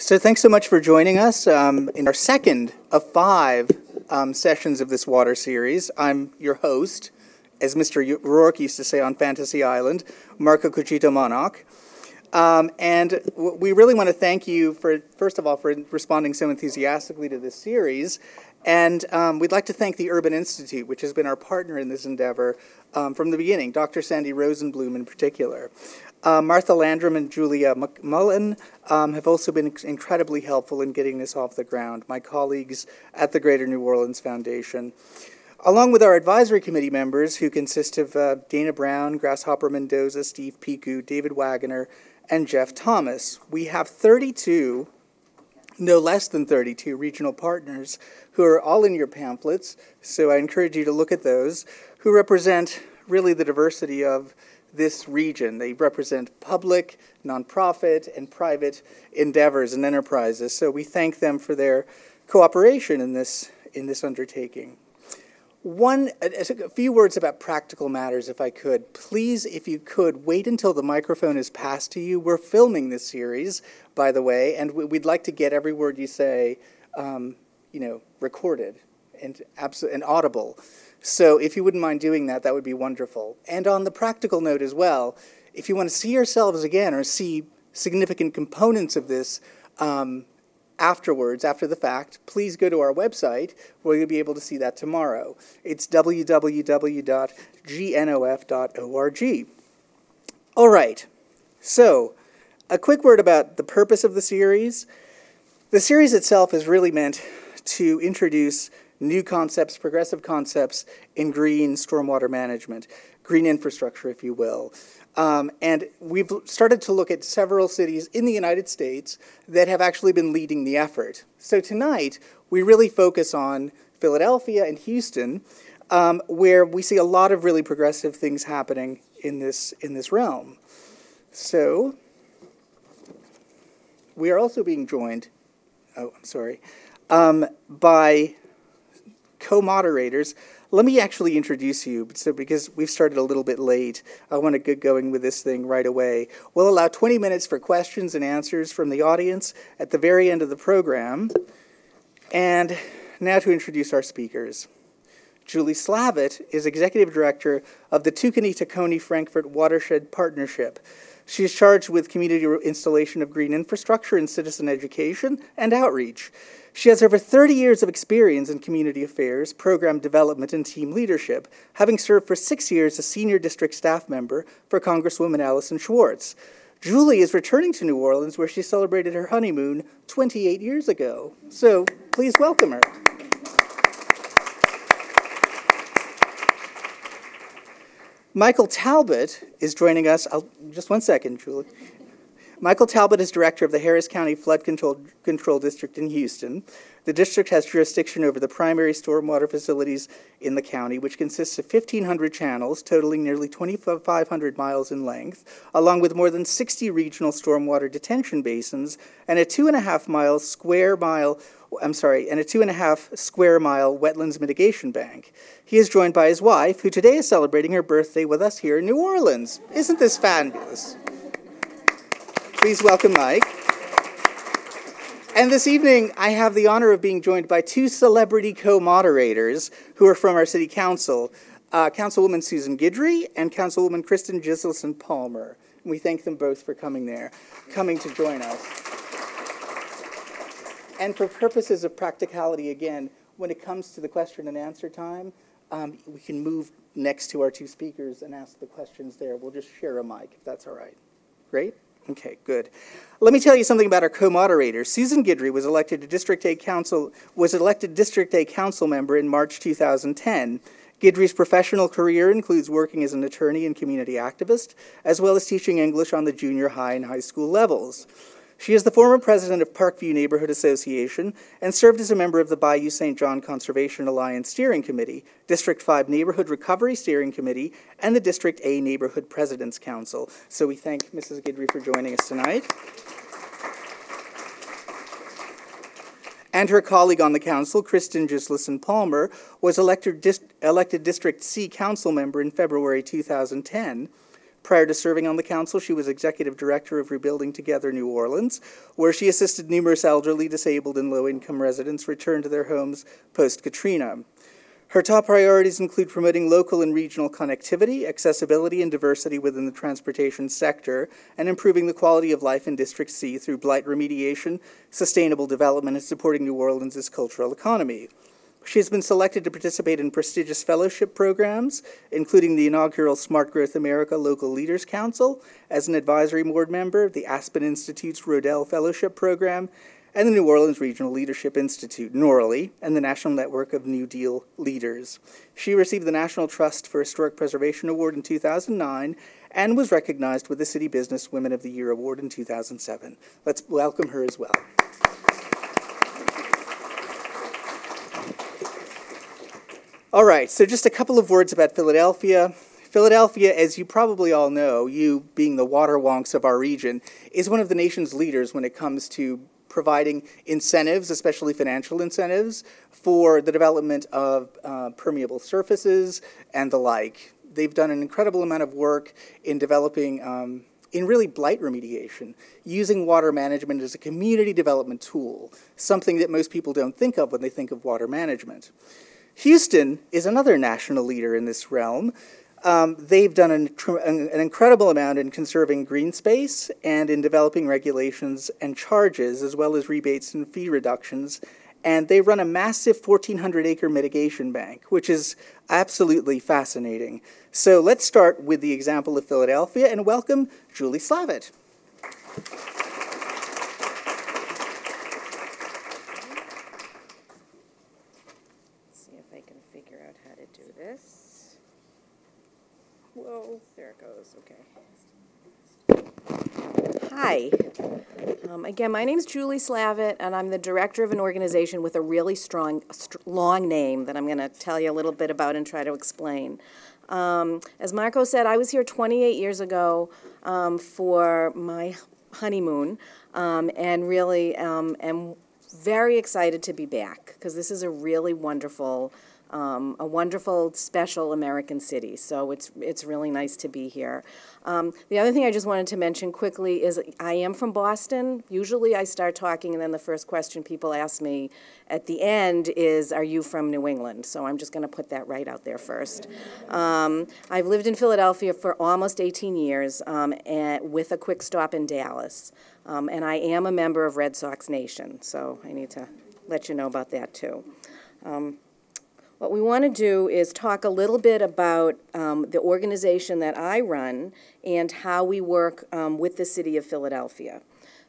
So thanks so much for joining us um, in our second of five um, sessions of this water series. I'm your host, as Mr. Rourke used to say on Fantasy Island, Marco Cocito-Monoc. Um, and we really want to thank you for, first of all, for responding so enthusiastically to this series. And um, we'd like to thank the Urban Institute, which has been our partner in this endeavor um, from the beginning, Dr. Sandy Rosenblum in particular. Uh, Martha Landrum and Julia McMullen um, have also been incredibly helpful in getting this off the ground, my colleagues at the Greater New Orleans Foundation. Along with our advisory committee members, who consist of uh, Dana Brown, Grasshopper Mendoza, Steve Piku, David Waggonner, and Jeff Thomas, we have 32, no less than 32 regional partners who are all in your pamphlets, so I encourage you to look at those, who represent really the diversity of this region. They represent public, nonprofit, and private endeavors and enterprises. So we thank them for their cooperation in this, in this undertaking. One, a, few words about practical matters, if I could. Please, if you could, wait until the microphone is passed to you. We're filming this series, by the way, and we'd like to get every word you say, um, you know, recorded and, abso- and audible. So if you wouldn't mind doing that, that would be wonderful. And on the practical note as well, if you want to see yourselves again or see significant components of this um, afterwards, after the fact, please go to our website where you'll be able to see that tomorrow. It's www.gnof.org. All right, so a quick word about the purpose of the series. The series itself is really meant to introduce new concepts, progressive concepts in green stormwater management, green infrastructure, if you will. Um, and we've started to look at several cities in the United States that have actually been leading the effort. So tonight, we really focus on Philadelphia and Houston, um, where we see a lot of really progressive things happening in this, in this realm. So, we are also being joined, oh, I'm sorry, um, by co moderators. Let me actually introduce you, so because we've started a little bit late, I want to get going with this thing right away. We'll allow 20 minutes for questions and answers from the audience at the very end of the program. And now to introduce our speakers. Julie Slavet is Executive Director of the Tookany Tacony Frankford Watershed Partnership. She is charged with community installation of green infrastructure and citizen education and outreach. She has over 30 years of experience in community affairs, program development, and team leadership, having served for six years as senior district staff member for Congresswoman Allyson Schwartz. Julie is returning to New Orleans, where she celebrated her honeymoon 28 years ago. So please welcome her. Michael Talbott is joining us. I'll, just one second, Julie. Michael Talbott is director of the Harris County Flood Control, Control District in Houston. The district has jurisdiction over the primary stormwater facilities in the county, which consists of 1,500 channels totaling nearly 2,500 miles in length, along with more than 60 regional stormwater detention basins and a two and a half mile square mile I'm sorry, and a two and a half square mile wetlands mitigation bank. He is joined by his wife, who today is celebrating her birthday with us here in New Orleans. Isn't this fabulous? Please welcome Mike. And this evening, I have the honor of being joined by two celebrity co moderators who are from our city council uh, Councilwoman Susan Guidry and Councilwoman Kristin Gisleson Palmer. we thank them both for coming there, coming to join us. And for purposes of practicality, again, when it comes to the question and answer time, um, we can move next to our two speakers and ask the questions there. We'll just share a mic if that's all right. Great? Okay, good. Let me tell you something about our co-moderator. Susan Guidry was elected to District A Council was elected District A Council member in March 2010. Guidry's professional career includes working as an attorney and community activist, as well as teaching English on the junior high and high school levels. She is the former president of Parkview Neighborhood Association and served as a member of the Bayou St. John Conservation Alliance Steering Committee, District 5 Neighborhood Recovery Steering Committee, and the District A Neighborhood President's Council. So we thank Mrs. Guidry for joining us tonight. and her colleague on the council, Kristin Gisleson Palmer, was elected, elected District C council member in February 2010. Prior to serving on the council, she was executive director of Rebuilding Together New Orleans, where she assisted numerous elderly, disabled, and low income residents return to their homes post Katrina. Her top priorities include promoting local and regional connectivity, accessibility, and diversity within the transportation sector, and improving the quality of life in District C through blight remediation, sustainable development, and supporting New Orleans' cultural economy. She has been selected to participate in prestigious fellowship programs, including the inaugural Smart Growth America Local Leaders Council, as an advisory board member, the Aspen Institute's Rodel Fellowship Program, and the New Orleans Regional Leadership Institute, NORLI, and the National Network of New Deal Leaders. She received the National Trust for Historic Preservation Award in 2009 and was recognized with the City Business Women of the Year Award in 2007. Let's welcome her as well. All right, so just a couple of words about Philadelphia. Philadelphia, as you probably all know, you being the water wonks of our region, is one of the nation's leaders when it comes to providing incentives, especially financial incentives, for the development of uh, permeable surfaces and the like. They've done an incredible amount of work in developing, um, in really blight remediation, using water management as a community development tool, something that most people don't think of when they think of water management. Houston is another national leader in this realm. Um, they've done an, an, incredible amount in conserving green space and in developing regulations and charges, as well as rebates and fee reductions. And they run a massive 1,400 acre mitigation bank, which is absolutely fascinating. So let's start with the example of Philadelphia and welcome Julie Slavet. see if I can figure out how to do this. Whoa, okay. Hi. Um, again, my name is Julie Slavet, and I'm the director of an organization with a really strong, st long name that I'm going to tell you a little bit about and try to explain. Um, as Marco said, I was here 28 years ago um, for my honeymoon, um, and really um, am very excited to be back because this is a really wonderful um, a wonderful, special American city. So it's, it's really nice to be here. Um, the other thing I just wanted to mention quickly is I am from Boston. Usually I start talking and then the first question people ask me at the end is, are you from New England? So I'm just going to put that right out there first. Um, I've lived in Philadelphia for almost 18 years um, and with a quick stop in Dallas. Um, and I am a member of Red Sox Nation, so I need to let you know about that too. What we want to do is talk a little bit about um, the organization that I run and how we work um, with the City of Philadelphia.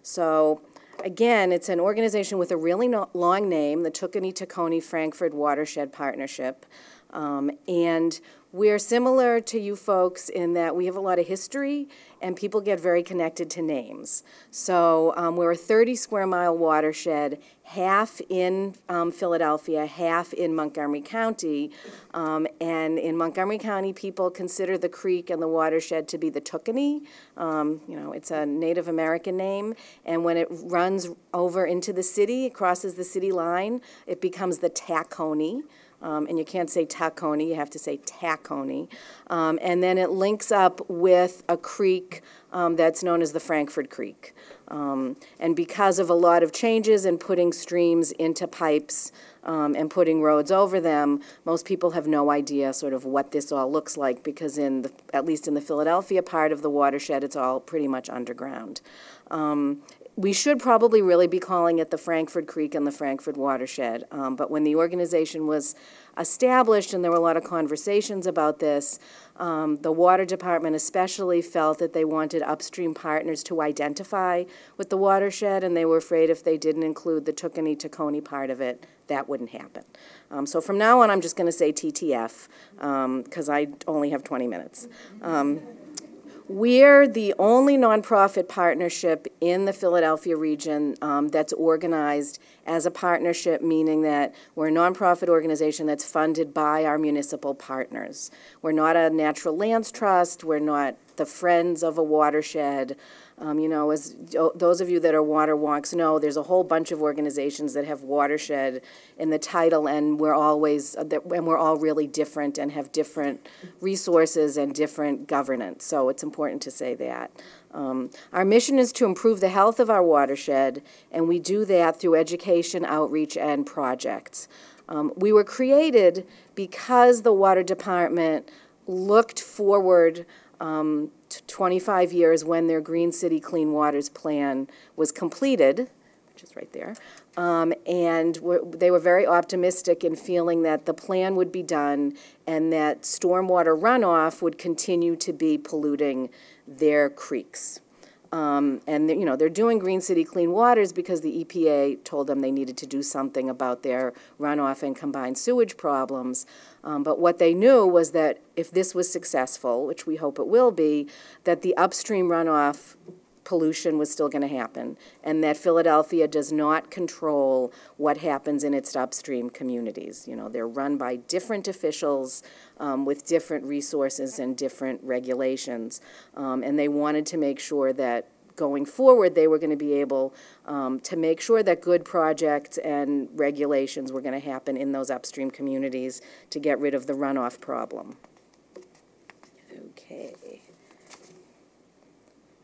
So again, it's an organization with a really no long name, the Tookany Frankford Watershed Partnership. Um, and we're similar to you folks in that we have a lot of history and people get very connected to names. So um, we're a 30 square mile watershed, half in um, Philadelphia, half in Montgomery County. Um, and in Montgomery County, people consider the creek and the watershed to be the Tookany. Um, you know, it's a Native American name. And when it runs over into the city, it crosses the city line, it becomes the Tacony. Um, and you can't say Tacony, you have to say Tacony. Um, and then it links up with a creek um, that's known as the Frankford Creek. Um, and because of a lot of changes in putting streams into pipes um, and putting roads over them, most people have no idea sort of what this all looks like because in the, at least in the Philadelphia part of the watershed, it's all pretty much underground. Um, we should probably really be calling it the Frankford Creek and the Frankford Watershed. Um, but when the organization was established and there were a lot of conversations about this, um, the water department especially felt that they wanted upstream partners to identify with the watershed and they were afraid if they didn't include the Tookany Tacony part of it, that wouldn't happen. Um, so from now on, I'm just going to say TTF because um, I only have 20 minutes. We're the only nonprofit partnership in the Philadelphia region um, that's organized as a partnership, meaning that we're a nonprofit organization that's funded by our municipal partners. We're not a natural lands trust, we're not the Friends of a Watershed, Um, you know, as those of you that are water wonks know, there's a whole bunch of organizations that have watershed in the title, and we're always, uh, and we're all really different and have different resources and different governance. So it's important to say that. Um, Our mission is to improve the health of our watershed, and we do that through education, outreach, and projects. Um, We were created because the Water Department looked forward um, 25 years when their Green City Clean Waters Plan was completed, which is right there. Um, And they were very optimistic in feeling that the plan would be done and that stormwater runoff would continue to be polluting their creeks. Um, And, you know, they're doing Green City Clean Waters because the EPA told them they needed to do something about their runoff and combined sewage problems. Um, But what they knew was that if this was successful, which we hope it will be, that the upstream runoff pollution was still going to happen, and that Philadelphia does not control what happens in its upstream communities. You know, they're run by different officials um, with different resources and different regulations, Um, and they wanted to make sure that going forward, they were going to be able um, to make sure that good projects and regulations were going to happen in those upstream communities to get rid of the runoff problem. Okay.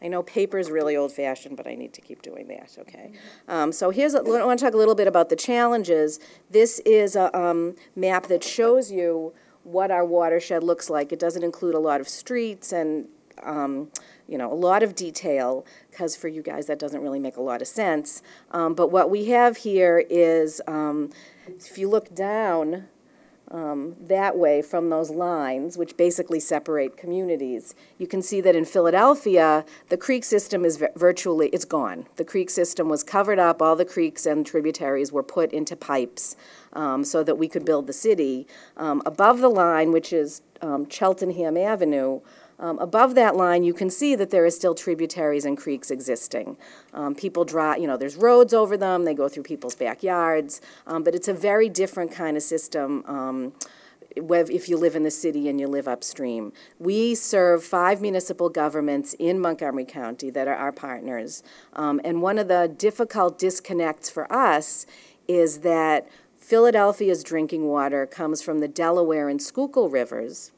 I know paper is really old-fashioned, but I need to keep doing that, okay? Um, So here's, a- I want to talk a little bit about the challenges. This is a um, map that shows you what our watershed looks like. It doesn't include a lot of streets and, um, you know, a lot of detail, because for you guys, that doesn't really make a lot of sense. Um, But what we have here is, um, if you look down, um, that way from those lines, which basically separate communities, you can see that in Philadelphia, the creek system is virtually, it's gone. The creek system was covered up, all the creeks and tributaries were put into pipes um, so that we could build the city. Um, Above the line, which is um, Cheltenham Avenue, um, above that line, you can see that there are still tributaries and creeks existing. Um, people drive, you know, there's roads over them, they go through people's backyards, um, but it's a very different kind of system. Um, if you live in the city and you live upstream. We serve five municipal governments in Montgomery County that are our partners. Um, and one of the difficult disconnects for us is that Philadelphia's drinking water comes from the Delaware and Schuylkill rivers.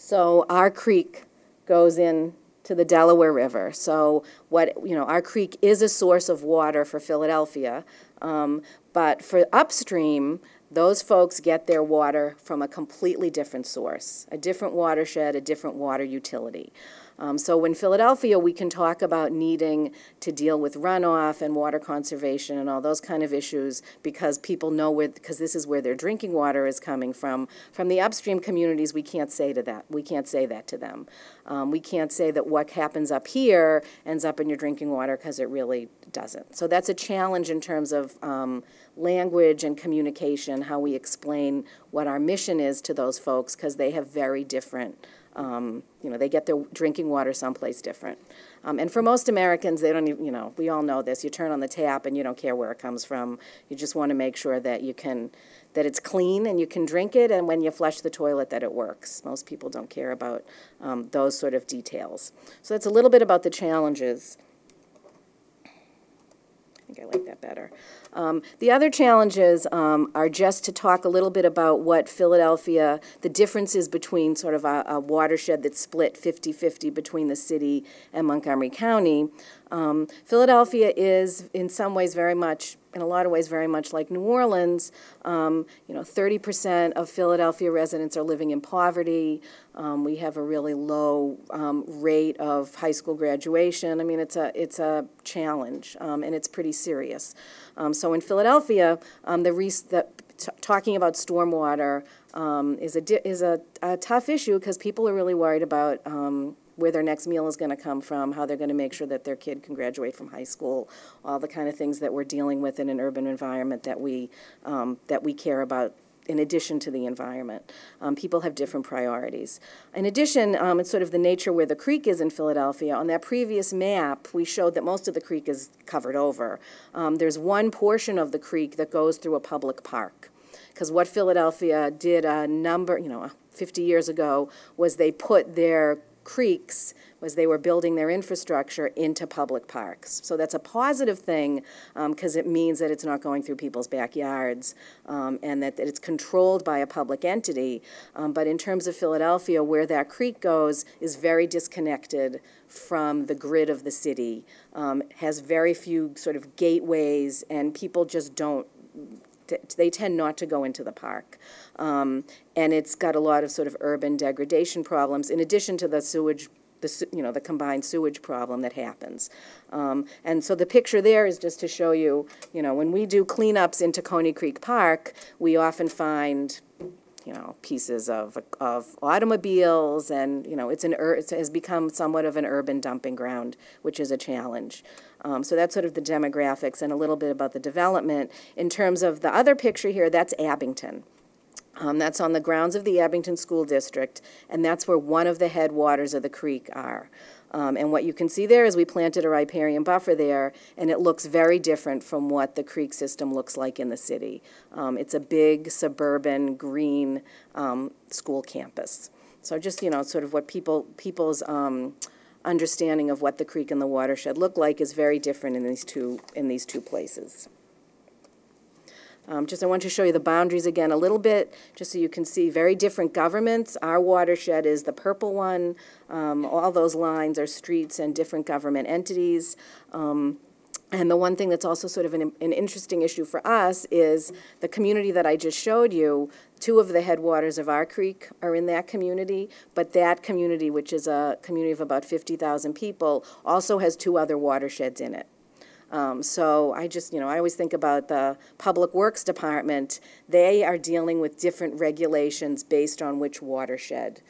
So our creek goes in to the Delaware River. So what, you know, our creek is a source of water for Philadelphia. Um, but for upstream, those folks get their water from a completely different source, a different watershed, a different water utility. Um, so in Philadelphia, we can talk about needing to deal with runoff and water conservation and all those kind of issues because people know where, because this is where their drinking water is coming from. From the upstream communities, we can't say to that, we can't say that to them. Um, we can't say that what happens up here ends up in your drinking water because it really doesn't. So that's a challenge in terms of um, language and communication, how we explain what our mission is to those folks because they have very different um, you know, they get their drinking water someplace different. Um, and for most Americans, they don't even, you know, we all know this. You turn on the tap and you don't care where it comes from. You just want to make sure that you can, that it's clean and you can drink it, and when you flush the toilet, that it works. Most people don't care about um, those sort of details. So that's a little bit about the challenges. I think I like that better. Um, The other challenges um, are just to talk a little bit about what Philadelphia, the differences between sort of a a watershed that's split 50-50 between the city and Montgomery County. Um, Philadelphia is in some ways very much, in a lot of ways, very much like New Orleans. Um, You know, 30% of Philadelphia residents are living in poverty. Um, We have a really low um, rate of high school graduation. I mean, it's a, it's a challenge, um, and it's pretty serious. Um, So in Philadelphia, the, the, talking about stormwater is a, is a a tough issue, because people are really worried about where their next meal is going to come from, how they're going to make sure that their kid can graduate from high school, all the kind of things that we're dealing with in an urban environment that we, um, that we care about in addition to the environment. Um, people have different priorities. In addition, um, it's sort of the nature where the creek is in Philadelphia. On that previous map, we showed that most of the creek is covered over. Um, there's one portion of the creek that goes through a public park. Because what Philadelphia did a number, you know, 50 years ago, was they put their creeks was they were building their infrastructure into public parks. So that's a positive thing because it means that it's not going through people's backyards um, and that, that it's controlled by a public entity. Um, but in terms of Philadelphia, where that creek goes is very disconnected from the grid of the city, um, has very few sort of gateways, and people just don't they tend not to go into the park. Um, and it's got a lot of sort of urban degradation problems, in addition to the sewage the, you know, the combined sewage problem that happens. Um, and so the picture there is just to show you, you know, when we do cleanups in Tacony Creek Park, we often find, you know, pieces of, of automobiles and, you know, it's an, it has become somewhat of an urban dumping ground, which is a challenge. Um, so that's sort of the demographics and a little bit about the development. In terms of the other picture here, that's Abington. Um, that's on the grounds of the Abington School District, and that's where one of the headwaters of the creek are. Um, and what you can see there is we planted a riparian buffer there, and it looks very different from what the creek system looks like in the city. Um, it's a big suburban green um, school campus. So just, you know, sort of what people, people's um, understanding of what the creek and the watershed look like is very different in these two, in these two places. Um, just I want to show you the boundaries again a little bit, just so you can see very different governments. Our watershed is the purple one. Um, all those lines are streets and different government entities. Um, and the one thing that's also sort of an, an, interesting issue for us is the community that I just showed you, two of the headwaters of our creek are in that community, but that community, which is a community of about 50,000 people, also has two other watersheds in it. Um, so I just, you know, I always think about the Public Works Department. They are dealing with different regulations based on which watershed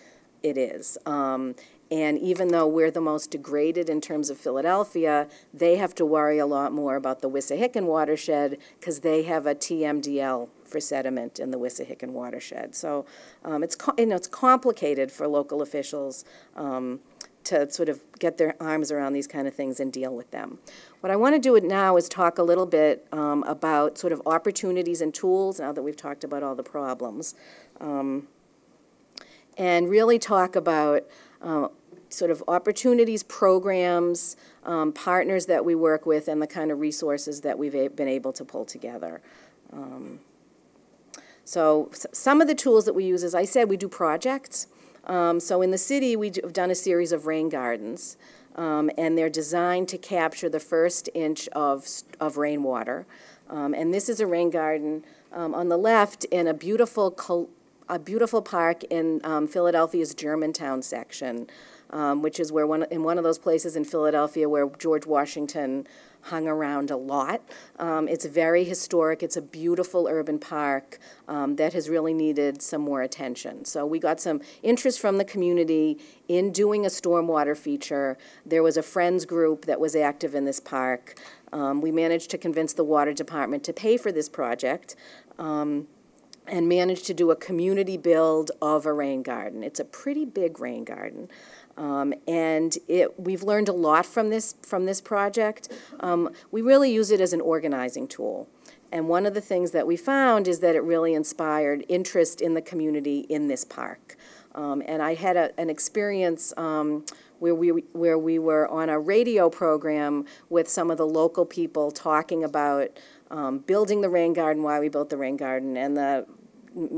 it is. Um, and even though we're the most degraded in terms of Philadelphia, they have to worry a lot more about the Wissahickon watershed because they have a TMDL for sediment in the Wissahickon watershed. So um, it's, you know, it's complicated for local officials um, to sort of get their arms around these kind of things and deal with them. What I want to do now is talk a little bit um, about sort of opportunities and tools now that we've talked about all the problems. Um, and really talk about uh, sort of opportunities, programs, um, partners that we work with, and the kind of resources that we've been able to pull together. Um, so some of the tools that we use, as I said, we do projects. Um, so in the city, we've done a series of rain gardens, um, and they're designed to capture the first inch of, of rainwater. Um, and this is a rain garden um, on the left in a beautiful, a beautiful park in um, Philadelphia's Germantown section, um, which is where one, in one of those places in Philadelphia where George Washington hung around a lot. Um, it's very historic. It's a beautiful urban park um, that has really needed some more attention. So we got some interest from the community in doing a stormwater feature. There was a friends group that was active in this park. Um, we managed to convince the water department to pay for this project um, and managed to do a community build of a rain garden. It's a pretty big rain garden. Um, and it, we've learned a lot from this, from this project. Um, we really use it as an organizing tool. And one of the things that we found is that it really inspired interest in the community in this park. Um, and I had a, an experience um, where we, where we were on a radio program with some of the local people talking about um, building the rain garden, why we built the rain garden, and the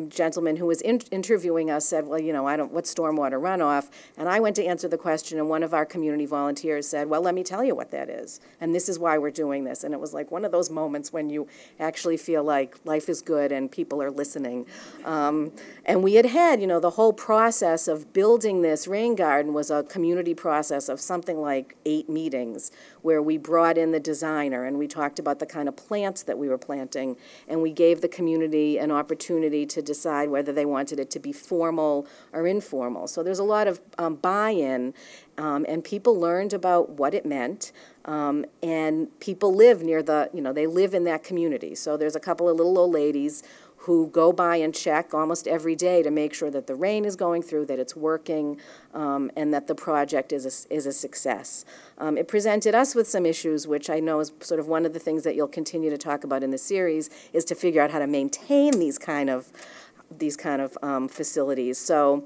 gentleman who was in interviewing us said, well, you know, I don't, what's stormwater runoff? And I went to answer the question, and one of our community volunteers said, well, let me tell you what that is. And this is why we're doing this. And it was like one of those moments when you actually feel like life is good and people are listening. Um, and we had had, you know, the whole process of building this rain garden was a community process of something like eight meetings where we brought in the designer and we talked about the kind of plants that we were planting and we gave the community an opportunity to decide whether they wanted it to be formal or informal. So there's a lot of um, buy-in um, and people learned about what it meant. Um, and people live near the, you know, they live in that community. So there's a couple of little old ladies who go by and check almost every day to make sure that the rain is going through, that it's working, um, and that the project is a, is a success. Um, it presented us with some issues, which I know is sort of one of the things that you'll continue to talk about in the series, is to figure out how to maintain these kind of, these kind of um, facilities. So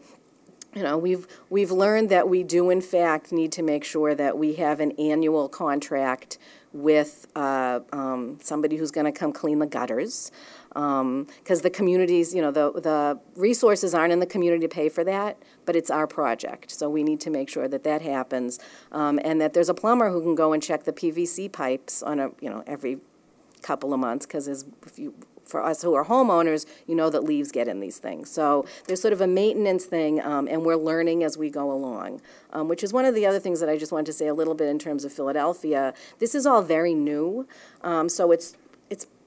you know, we've, we've learned that we do in fact need to make sure that we have an annual contract with uh, um, somebody who's going to come clean the gutters. Because the communities, you know, the, the resources aren't in the community to pay for that, but it's our project. So we need to make sure that that happens. Um, and that there's a plumber who can go and check the PVC pipes on a, you know, every couple of months, because if you, for us who are homeowners, you know that leaves get in these things. So there's sort of a maintenance thing, um, and we're learning as we go along, um, which is one of the other things that I just wanted to say a little bit in terms of Philadelphia. This is all very new, um, so it's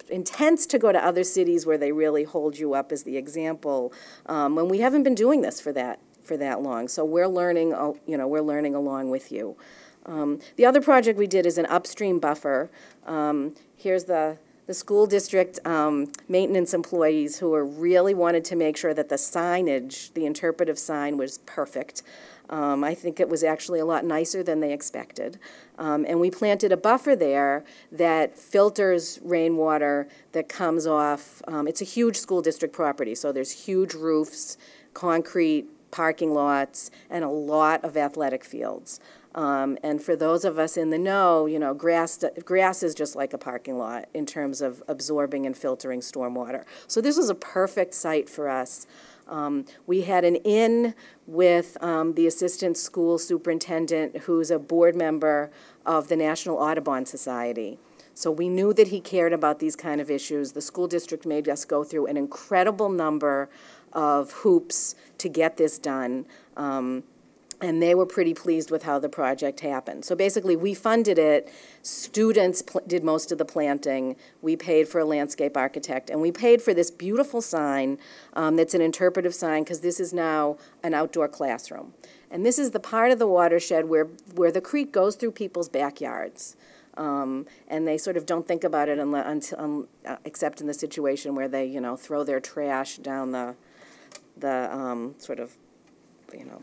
it's intense to go to other cities where they really hold you up as the example, um, when we haven't been doing this for that for that long. So we're learning, uh, you know, we're learning along with you. Um, the other project we did is an upstream buffer. Um, here's the the school district um, maintenance employees who really wanted to make sure that the signage, the interpretive sign, was perfect. Um, I think it was actually a lot nicer than they expected. Um, and we planted a buffer there that filters rainwater that comes off. Um, it's a huge school district property, so there's huge roofs, concrete, parking lots, and a lot of athletic fields. Um, and for those of us in the know, you know, grass, grass is just like a parking lot in terms of absorbing and filtering stormwater. So this was a perfect site for us. Um, we had an in with um, the assistant school superintendent who's a board member of the National Audubon Society. So we knew that he cared about these kind of issues. The school district made us go through an incredible number of hoops to get this done. Um, and they were pretty pleased with how the project happened. So basically, we funded it. Students did most of the planting. We paid for a landscape architect, and we paid for this beautiful sign um, that's an interpretive sign because this is now an outdoor classroom. And this is the part of the watershed where, where the creek goes through people's backyards. Um, and they sort of don't think about it unless, until, um, uh, except in the situation where they, you know, throw their trash down the, the um, sort of, you know,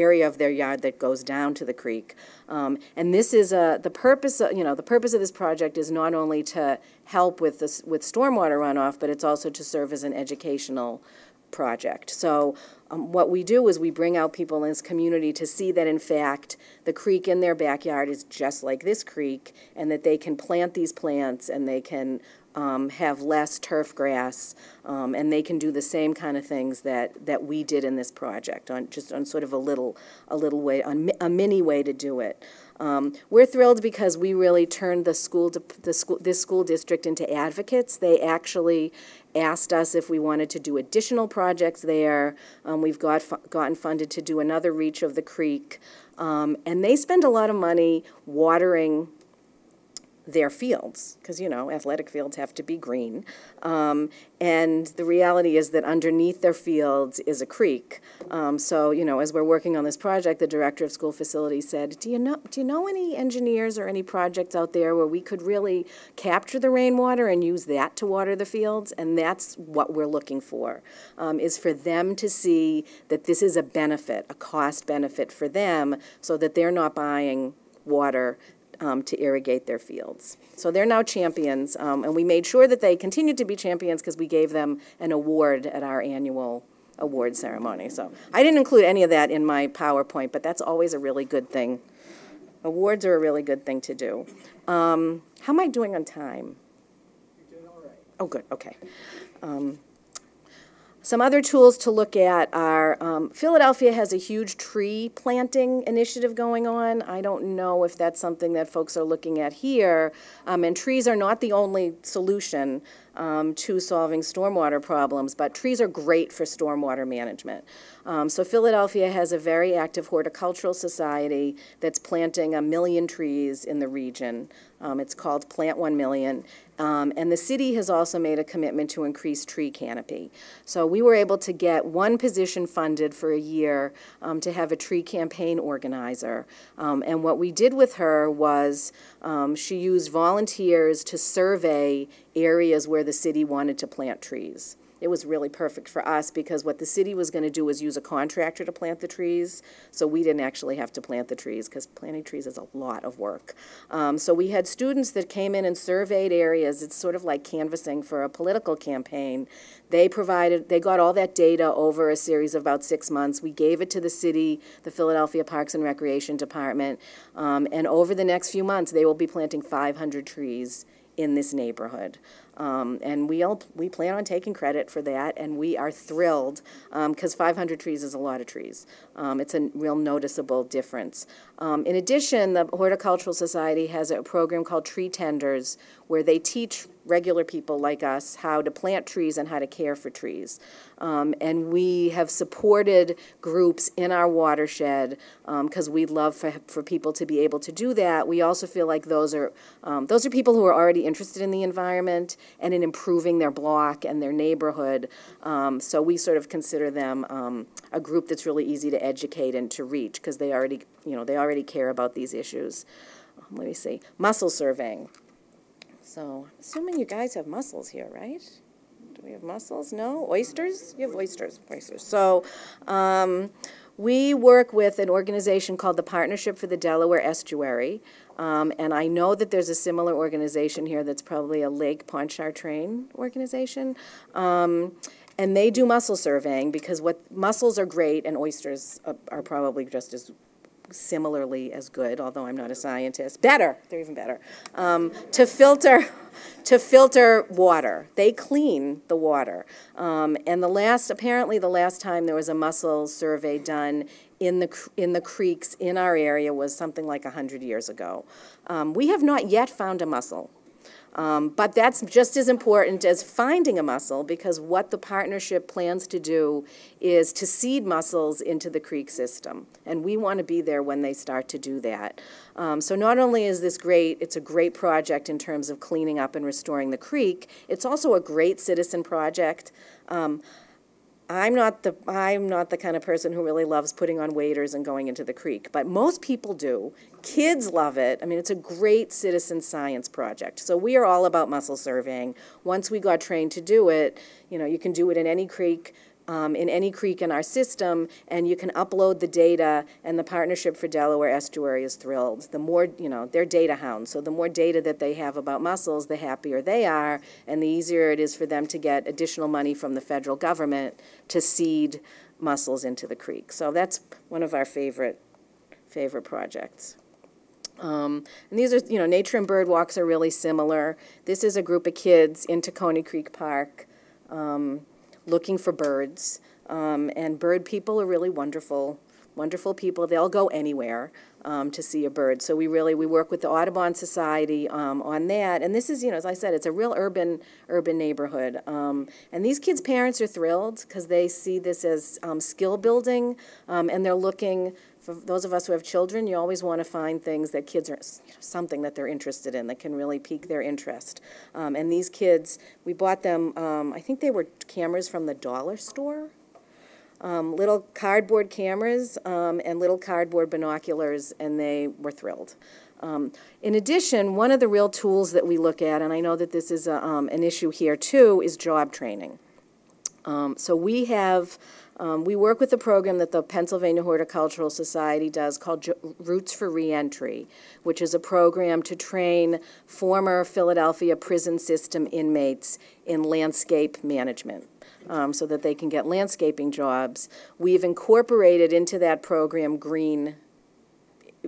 area of their yard that goes down to the creek. Um, and this is a, the purpose, of, you know, the purpose of this project is not only to help with this, with stormwater runoff, but it's also to serve as an educational project. So um, what we do is we bring out people in this community to see that in fact the creek in their backyard is just like this creek and that they can plant these plants and they can um, have less turf grass, um, and they can do the same kind of things that, that we did in this project on just on sort of a little a little way on a mini way to do it. Um, we're thrilled because we really turned the school the school this school district into advocates. They actually asked us if we wanted to do additional projects there. Um, we've got gotten funded to do another reach of the creek, um, and they spend a lot of money watering their fields, because, you know, athletic fields have to be green. Um, and the reality is that underneath their fields is a creek. Um, so, you know, as we're working on this project, the director of school facilities said, do you know, do you know any engineers or any projects out there where we could really capture the rainwater and use that to water the fields? And that's what we're looking for, um, is for them to see that this is a benefit, a cost benefit for them, so that they're not buying water um, to irrigate their fields. So they're now champions, um, and we made sure that they continued to be champions because we gave them an award at our annual award ceremony. So I didn't include any of that in my PowerPoint, but that's always a really good thing. Awards are a really good thing to do. Um, how am I doing on time? You're doing all right. Oh, good, okay. Some other tools to look at are um, Philadelphia has a huge tree planting initiative going on. I don't know if that's something that folks are looking at here. Um, and trees are not the only solution um, to solving stormwater problems, but trees are great for stormwater management. Um, so Philadelphia has a very active horticultural society that's planting a million trees in the region. Um, it's called Plant One Million. Um, and the city has also made a commitment to increase tree canopy. So we were able to get one position funded for a year um, to have a tree campaign organizer. Um, and what we did with her was um, she used volunteers to survey areas where the city wanted to plant trees. It was really perfect for us because what the city was going to do was use a contractor to plant the trees. So we didn't actually have to plant the trees because planting trees is a lot of work. Um, so we had students that came in and surveyed areas. It's sort of like canvassing for a political campaign. They provided, they got all that data over a series of about six months. We gave it to the city, the Philadelphia Parks and Recreation Department, um, and over the next few months, they will be planting 500 trees in this neighborhood. Um, and we all, we plan on taking credit for that, and we are thrilled because 500 trees is a lot of trees. Um, it's a real noticeable difference. Um, in addition, the Horticultural Society has a program called Tree Tenders where they teach regular people like us how to plant trees and how to care for trees. Um, and we have supported groups in our watershed because um, we love for, for people to be able to do that. We also feel like those are um, those are people who are already interested in the environment and in improving their block and their neighborhood. Um, so we sort of consider them um, a group that's really easy to educate and to reach because they already you know they already care about these issues. Um, let me see mussel surveying. So, assuming you guys have mussels here, right? Do we have mussels? No? Oysters? You have oysters. Oysters. So, um, we work with an organization called the Partnership for the Delaware Estuary. Um, and I know that there's a similar organization here that's probably a Lake Pontchartrain organization. Um, and they do mussel surveying because what mussels are great and oysters are probably just as similarly as good, although I'm not a scientist. Better, they're even better. Um, to filter, to filter water. They clean the water. Um, and the last, apparently, the last time there was a mussel survey done in the in the creeks in our area was something like hundred years ago. Um, we have not yet found a mussel um, but that's just as important as finding a mussel because what the partnership plans to do is to seed mussels into the creek system. And we want to be there when they start to do that. Um, so not only is this great, it's a great project in terms of cleaning up and restoring the creek, it's also a great citizen project. Um, I'm not the I'm not the kind of person who really loves putting on waders and going into the creek, but most people do. Kids love it. I mean, it's a great citizen science project. So we are all about mussel surveying. Once we got trained to do it, you know, you can do it in any creek um, in any creek in our system, and you can upload the data, and the Partnership for Delaware Estuary is thrilled. The more, you know, they're data hounds, so the more data that they have about mussels, the happier they are, and the easier it is for them to get additional money from the federal government to seed mussels into the creek. So that's one of our favorite, favorite projects. Um, and these are, you know, nature and bird walks are really similar. This is a group of kids in Tacony Creek Park. Um, looking for birds. Um, and bird people are really wonderful, wonderful people. They'll go anywhere um, to see a bird. So we really we work with the Audubon Society um, on that. And this is, you know, as I said, it's a real urban urban neighborhood. Um, and these kids' parents are thrilled because they see this as um, skill building, um, and they're looking for those of us who have children, you always want to find things that kids are you know, something that they're interested in that can really pique their interest. Um, and these kids, we bought them. Um, I think they were cameras from the dollar store. Um, little cardboard cameras um, and little cardboard binoculars, and they were thrilled. Um, in addition, one of the real tools that we look at, and I know that this is a, um, an issue here too, is job training. so we have um, we work with a program that the Pennsylvania Horticultural Society does called Roots for Reentry, which is a program to train former Philadelphia prison system inmates in landscape management. Um, so that they can get landscaping jobs. We've incorporated into that program green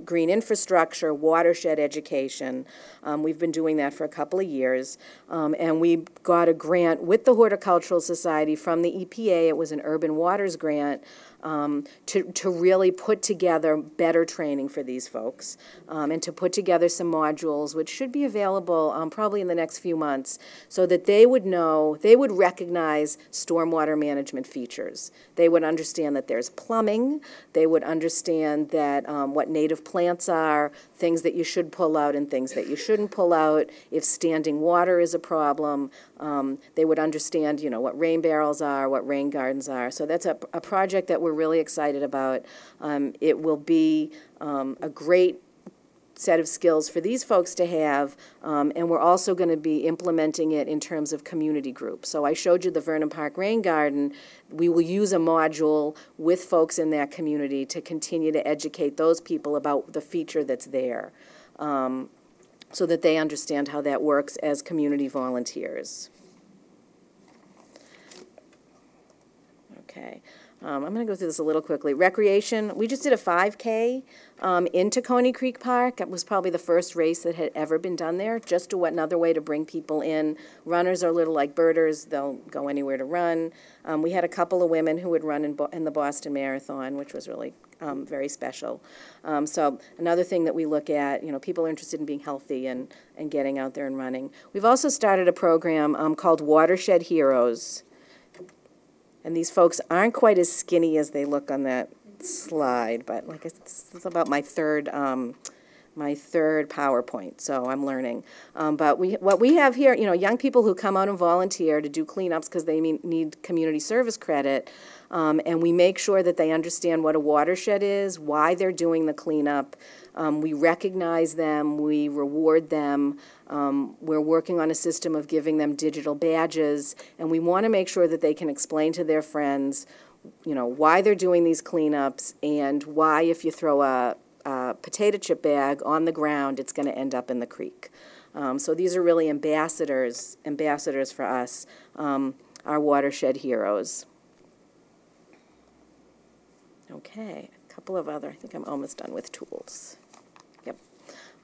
green infrastructure, watershed education. Um, we've been doing that for a couple of years. Um, and we got a grant with the Horticultural Society from the EPA. It was an urban waters grant um, to, to really put together better training for these folks um, and to put together some modules which should be available um, probably in the next few months so that they would know, they would recognize stormwater management features. They would understand that there's plumbing, they would understand that um, what native plants are, things that you should pull out and things that you shouldn't pull out, if standing water is a problem, um, they would understand, you know, what rain barrels are, what rain gardens are. So that's a, a project that we're really excited about. Um, it will be um, a great set of skills for these folks to have, um, and we're also going to be implementing it in terms of community groups. So I showed you the Vernon Park Rain Garden. We will use a module with folks in that community to continue to educate those people about the feature that's there, um, so that they understand how that works as community volunteers. Okay. Um, I'm going to go through this a little quickly. Recreation, we just did a 5K um, in Tacony Creek Park. It was probably the first race that had ever been done there, just to what, another way to bring people in. Runners are a little like birders, they'll go anywhere to run. Um, we had a couple of women who would run in, Bo- in the Boston Marathon, which was really um, very special. Um, so another thing that we look at, you know, people are interested in being healthy and, and getting out there and running. We've also started a program um, called Watershed Heroes. And these folks aren't quite as skinny as they look on that slide, but like this is about my third, um, my third PowerPoint, so I'm learning. Um, but we, what we have here, you know, young people who come out and volunteer to do cleanups because they mean, need community service credit, um, and we make sure that they understand what a watershed is, why they're doing the cleanup. Um, we recognize them, we reward them. Um, we're working on a system of giving them digital badges, and we want to make sure that they can explain to their friends, you know, why they're doing these cleanups and why if you throw a, a potato chip bag on the ground, it's going to end up in the creek. Um, so these are really ambassadors, ambassadors for us, um, our watershed heroes. Okay, a couple of other, I think I'm almost done with tools. Yep.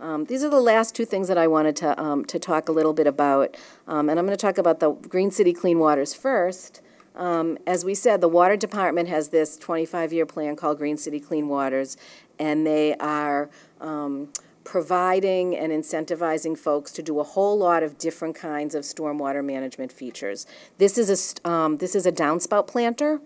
Um, these are the last two things that I wanted to, um, to talk a little bit about. Um, and I'm going to talk about the Green City Clean Waters first. Um, as we said, the Water Department has this 25-year plan called Green City Clean Waters, and they are um, providing and incentivizing folks to do a whole lot of different kinds of stormwater management features. This is a, um, this is a downspout planter,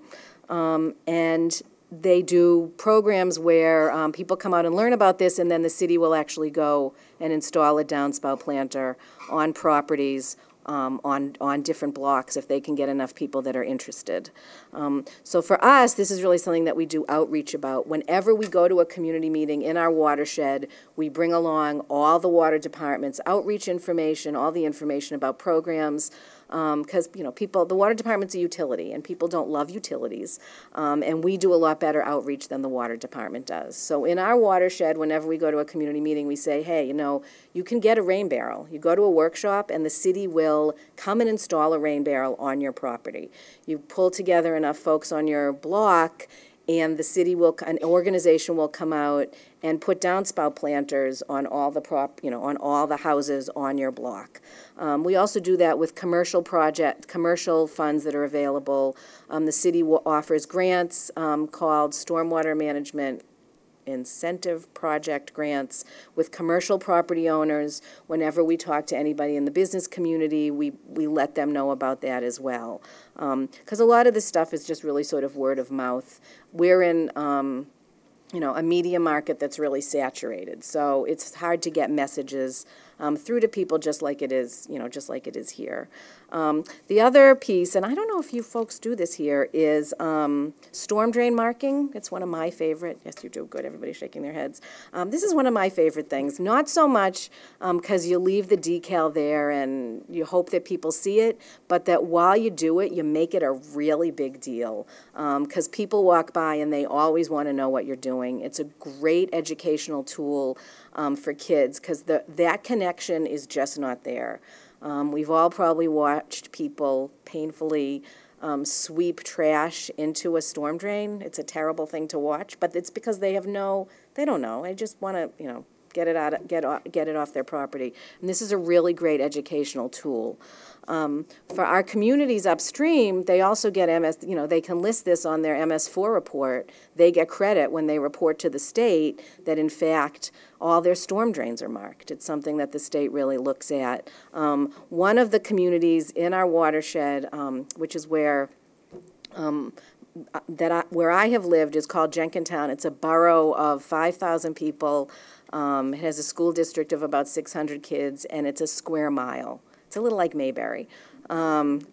um, and they do programs where um, people come out and learn about this, and then the city will actually go and install a downspout planter on properties um, on, on different blocks if they can get enough people that are interested. Um, so for us, this is really something that we do outreach about. Whenever we go to a community meeting in our watershed, we bring along all the water departments, outreach information, all the information about programs, because um, you know people the water department's a utility and people don't love utilities um, and we do a lot better outreach than the water department does. So in our watershed whenever we go to a community meeting we say hey you know you can get a rain barrel. You go to a workshop and the city will come and install a rain barrel on your property. You pull together enough folks on your block and the city will, an organization will come out and put downspout planters on all the prop, you know, on all the houses on your block. Um, we also do that with commercial project, commercial funds that are available. Um, the city offers grants um, called Stormwater Management incentive project grants with commercial property owners. Whenever we talk to anybody in the business community, we, we let them know about that as well. Because um, a lot of this stuff is just really sort of word of mouth. We're in, um, you know, a media market that's really saturated, so it's hard to get messages um, through to people just like it is, you know, just like it is here. Um, the other piece, and I don't know if you folks do this here, is um, storm drain marking. It's one of my favorite. Yes, you do. Good. Everybody's shaking their heads. Um, this is one of my favorite things. Not so much because um, you leave the decal there and you hope that people see it, but that while you do it, you make it a really big deal because people walk by and they always want to know what you're doing. It's a great educational tool um, for kids because that connection is just not there. Um, we've all probably watched people painfully um, sweep trash into a storm drain. It's a terrible thing to watch, but it's because they have no, they don't know. They just want to, you know, get it out, get off, get it off their property. And this is a really great educational tool. Um, for our communities upstream, they also get MS, you know, they can list this on their MS4 report. They get credit when they report to the state that, in fact, all their storm drains are marked. It's something that the state really looks at. Um, one of the communities in our watershed, um, which is where um, that I, where I have lived is called Jenkintown. It's a borough of 5,000 people. Um, it has a school district of about 600 kids, and it's a square mile. It's a little like Mayberry. Um,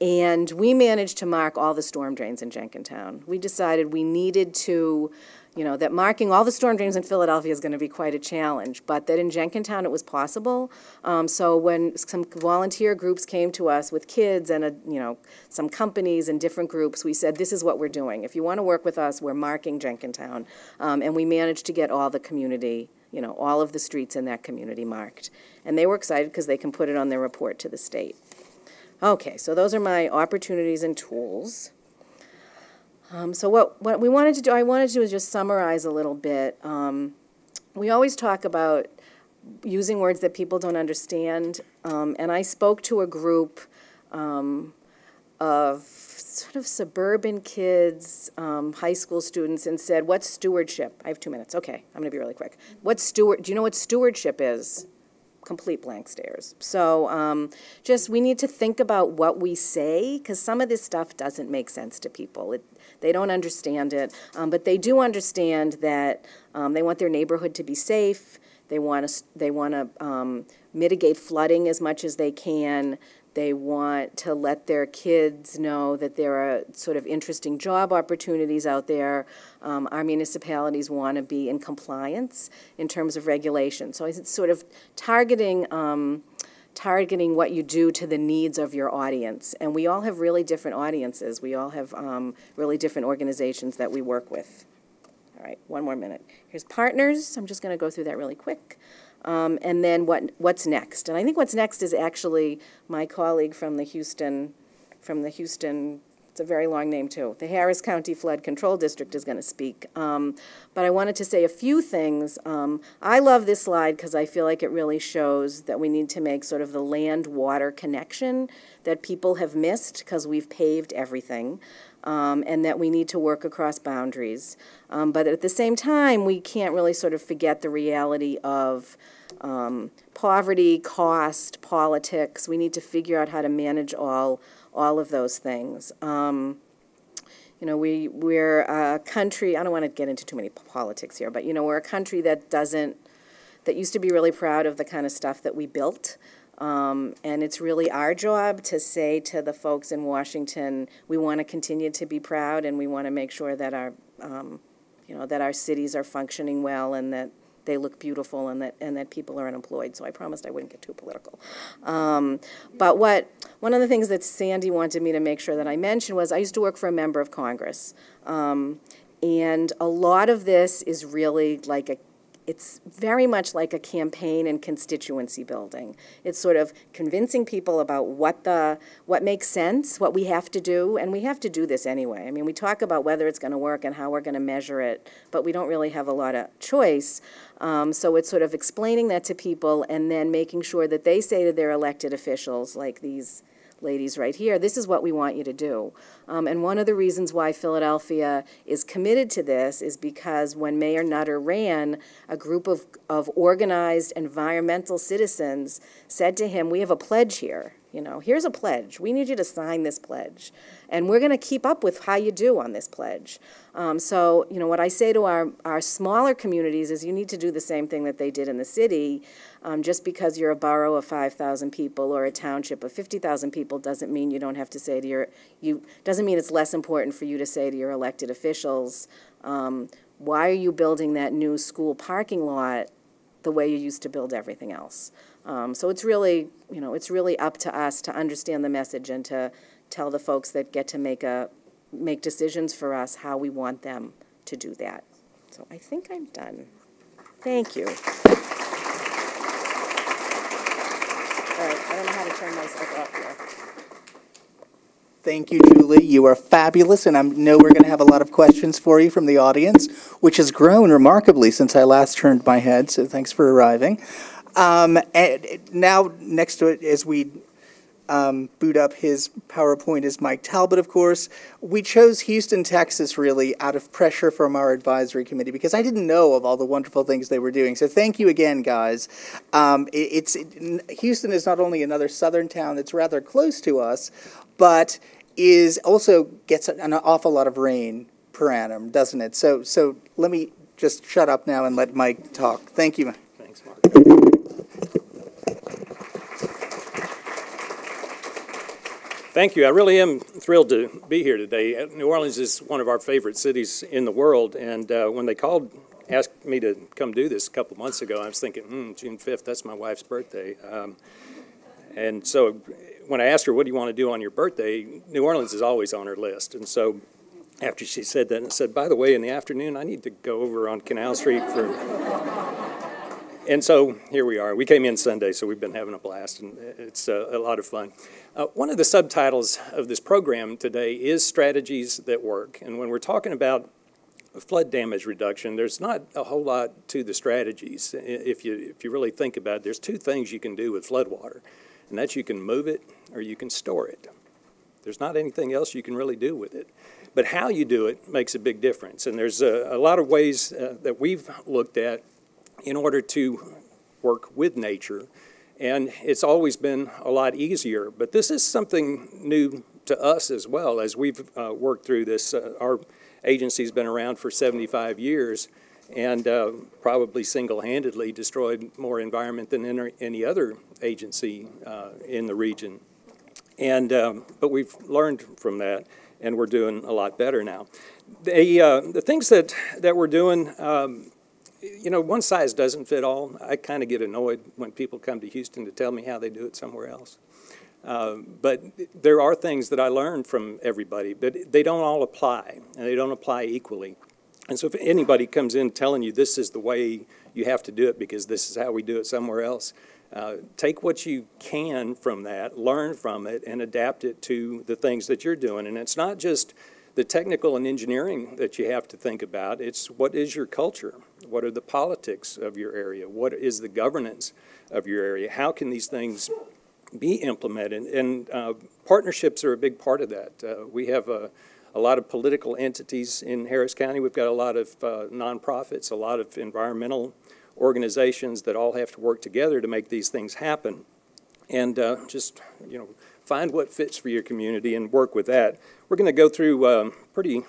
and we managed to mark all the storm drains in Jenkintown. We decided we needed to you know, that marking all the storm drains in Philadelphia is going to be quite a challenge, but that in Jenkintown it was possible. Um, so when some volunteer groups came to us with kids and, a, you know, some companies and different groups, we said, this is what we're doing. If you want to work with us, we're marking Jenkintown. Um, and we managed to get all the community, you know, all of the streets in that community marked. And they were excited because they can put it on their report to the state. Okay, so those are my opportunities and tools. Um, so what, what we wanted to do, I wanted to do is just summarize a little bit. Um, we always talk about using words that people don't understand, um, and I spoke to a group um, of sort of suburban kids, um, high school students, and said, "What's stewardship?" I have two minutes. Okay, I'm going to be really quick. What's steward? Do you know what stewardship is? complete blank stares. So um, just we need to think about what we say because some of this stuff doesn't make sense to people. It, they don't understand it, um, but they do understand that um, they want their neighborhood to be safe. They want to they want to um, mitigate flooding as much as they can. They want to let their kids know that there are sort of interesting job opportunities out there. Um, our municipalities want to be in compliance in terms of regulation. So it's sort of targeting. Um, targeting what you do to the needs of your audience. And we all have really different audiences. We all have um, really different organizations that we work with. All right, one more minute. Here's partners. I'm just going to go through that really quick. Um, and then what what's next? And I think what's next is actually my colleague from the Houston, from the Houston. It's a very long name too. The Harris County Flood Control District is going to speak. Um, but I wanted to say a few things. Um, I love this slide because I feel like it really shows that we need to make sort of the land-water connection that people have missed because we've paved everything. Um, and that we need to work across boundaries. Um, but at the same time, we can't really sort of forget the reality of um, poverty, cost, politics. We need to figure out how to manage all all of those things. Um, you know, we we're a country. I don't want to get into too many politics here, but you know, we're a country that doesn't that used to be really proud of the kind of stuff that we built. Um, and it's really our job to say to the folks in Washington, we want to continue to be proud, and we want to make sure that our, um, you know, that our cities are functioning well, and that they look beautiful and that and that people are unemployed. So I promised I wouldn't get too political. Um, but what one of the things that Sandy wanted me to make sure that I mentioned was I used to work for a member of Congress, um, and a lot of this is really like a it's very much like a campaign and constituency building. It's sort of convincing people about what the what makes sense, what we have to do, and we have to do this anyway. I mean, we talk about whether it's going to work and how we're going to measure it, but we don't really have a lot of choice. Um, so it's sort of explaining that to people and then making sure that they say to their elected officials, like these ladies right here, this is what we want you to do. Um, and one of the reasons why Philadelphia is committed to this is because when Mayor Nutter ran, a group of, of organized environmental citizens said to him, we have a pledge here. You know, here's a pledge. We need you to sign this pledge. And we're going to keep up with how you do on this pledge. Um, so, you know, what I say to our, our smaller communities is you need to do the same thing that they did in the city. Um, just because you're a borough of 5,000 people or a township of 50,000 people doesn't mean you don't have to say to your, you, doesn't mean it's less important for you to say to your elected officials, um, why are you building that new school parking lot the way you used to build everything else? Um, so it's really, you know, it's really up to us to understand the message and to tell the folks that get to make a make decisions for us how we want them to do that. So I think I'm done. Thank you. All right, I don't know how to turn myself off here. Thank you, Julie. You are fabulous, and I know we're going to have a lot of questions for you from the audience, which has grown remarkably since I last turned my head, so thanks for arriving. Um, and now, next to it, as we um, boot up his PowerPoint, is Mike Talbott, of course. We chose Houston, Texas, really, out of pressure from our advisory committee because I didn't know of all the wonderful things they were doing. So thank you again, guys. Um, it, it's it, Houston is not only another southern town that's rather close to us, but is also gets an awful lot of rain per annum, doesn't it? So so let me just shut up now and let Mike talk. Thank you. Thanks, Mark. Thank you. I really am thrilled to be here today. New Orleans is one of our favorite cities in the world, and uh, when they called, asked me to come do this a couple months ago, I was thinking, hmm, June 5th, that's my wife's birthday. Um, and so when I asked her, what do you want to do on your birthday, New Orleans is always on her list. And so after she said that, I said, by the way, in the afternoon, I need to go over on Canal Street for and so here we are. We came in Sunday, so we've been having a blast, and it's uh, a lot of fun. Uh, one of the subtitles of this program today is Strategies That Work. And when we're talking about flood damage reduction, there's not a whole lot to the strategies. If you, if you really think about it, there's two things you can do with floodwater, and that's you can move it or you can store it. There's not anything else you can really do with it. But how you do it makes a big difference. And there's a, a lot of ways uh, that we've looked at in order to work with nature. And it's always been a lot easier. But this is something new to us as well as we've uh, worked through this. Uh, our agency's been around for 75 years and uh, probably single-handedly destroyed more environment than any other agency uh, in the region. And, um, but we've learned from that and we're doing a lot better now. The, uh, the things that, that we're doing um, you know, one size doesn't fit all. I kind of get annoyed when people come to Houston to tell me how they do it somewhere else. Uh, but there are things that I learned from everybody, but they don't all apply, and they don't apply equally. And so if anybody comes in telling you this is the way you have to do it because this is how we do it somewhere else, uh, take what you can from that, learn from it, and adapt it to the things that you're doing. And it's not just the technical and engineering that you have to think about. It's what is your culture? What are the politics of your area? What is the governance of your area? How can these things be implemented? And uh, partnerships are a big part of that. Uh, we have a, a, lot of political entities in Harris County. We've got a lot of uh, nonprofits, a lot of environmental organizations that all have to work together to make these things happen. And uh, just, you know, find what fits for your community and work with that. We're going to go through um, pretty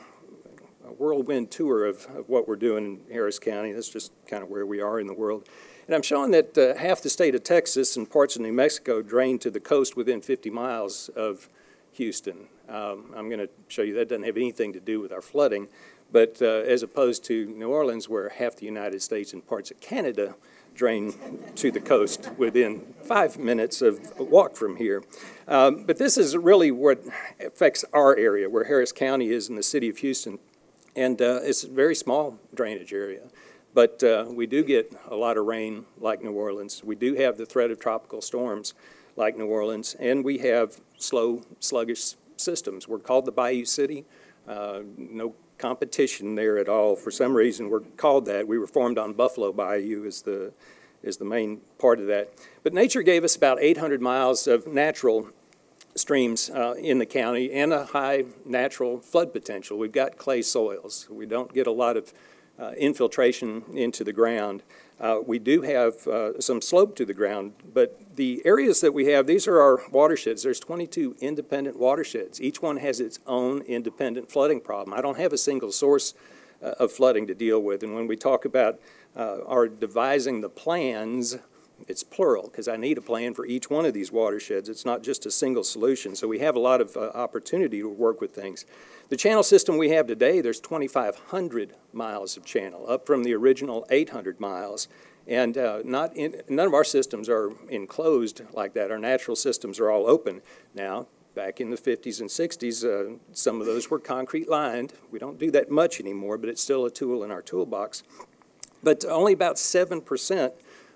whirlwind tour of, of, what we're doing in Harris County. That's just kind of where we are in the world. And I'm showing that uh, half the state of Texas and parts of New Mexico drain to the coast within 50 miles of Houston. Um, I'm going to show you that doesn't have anything to do with our flooding, but uh, as opposed to New Orleans, where half the United States and parts of Canada drain to the coast within five minutes of a walk from here. Um, but this is really what affects our area, where Harris County is in the city of Houston. And uh, it's a very small drainage area. But uh, we do get a lot of rain like New Orleans. We do have the threat of tropical storms like New Orleans. And we have slow, sluggish systems. We're called the Bayou City. Uh, no competition there at all. For some reason, we're called that. We were formed on Buffalo Bayou as the, is the main part of that. But nature gave us about 800 miles of natural streams uh, in the county and a high natural flood potential. We've got clay soils. We don't get a lot of uh, infiltration into the ground. Uh, we do have uh, some slope to the ground, but the areas that we have, these are our watersheds. There's 22 independent watersheds. Each one has its own independent flooding problem. I don't have a single source uh, of flooding to deal with. And when we talk about uh, our devising the plans, it's plural because I need a plan for each one of these watersheds. It's not just a single solution. So we have a lot of uh, opportunity to work with things. The channel system we have today, there's 2,500 miles of channel, up from the original 800 miles. And uh, not in, none of our systems are enclosed like that. Our natural systems are all open. Now, back in the 50s and 60s, uh, some of those were concrete lined. We don't do that much anymore, but it's still a tool in our toolbox. But only about 7%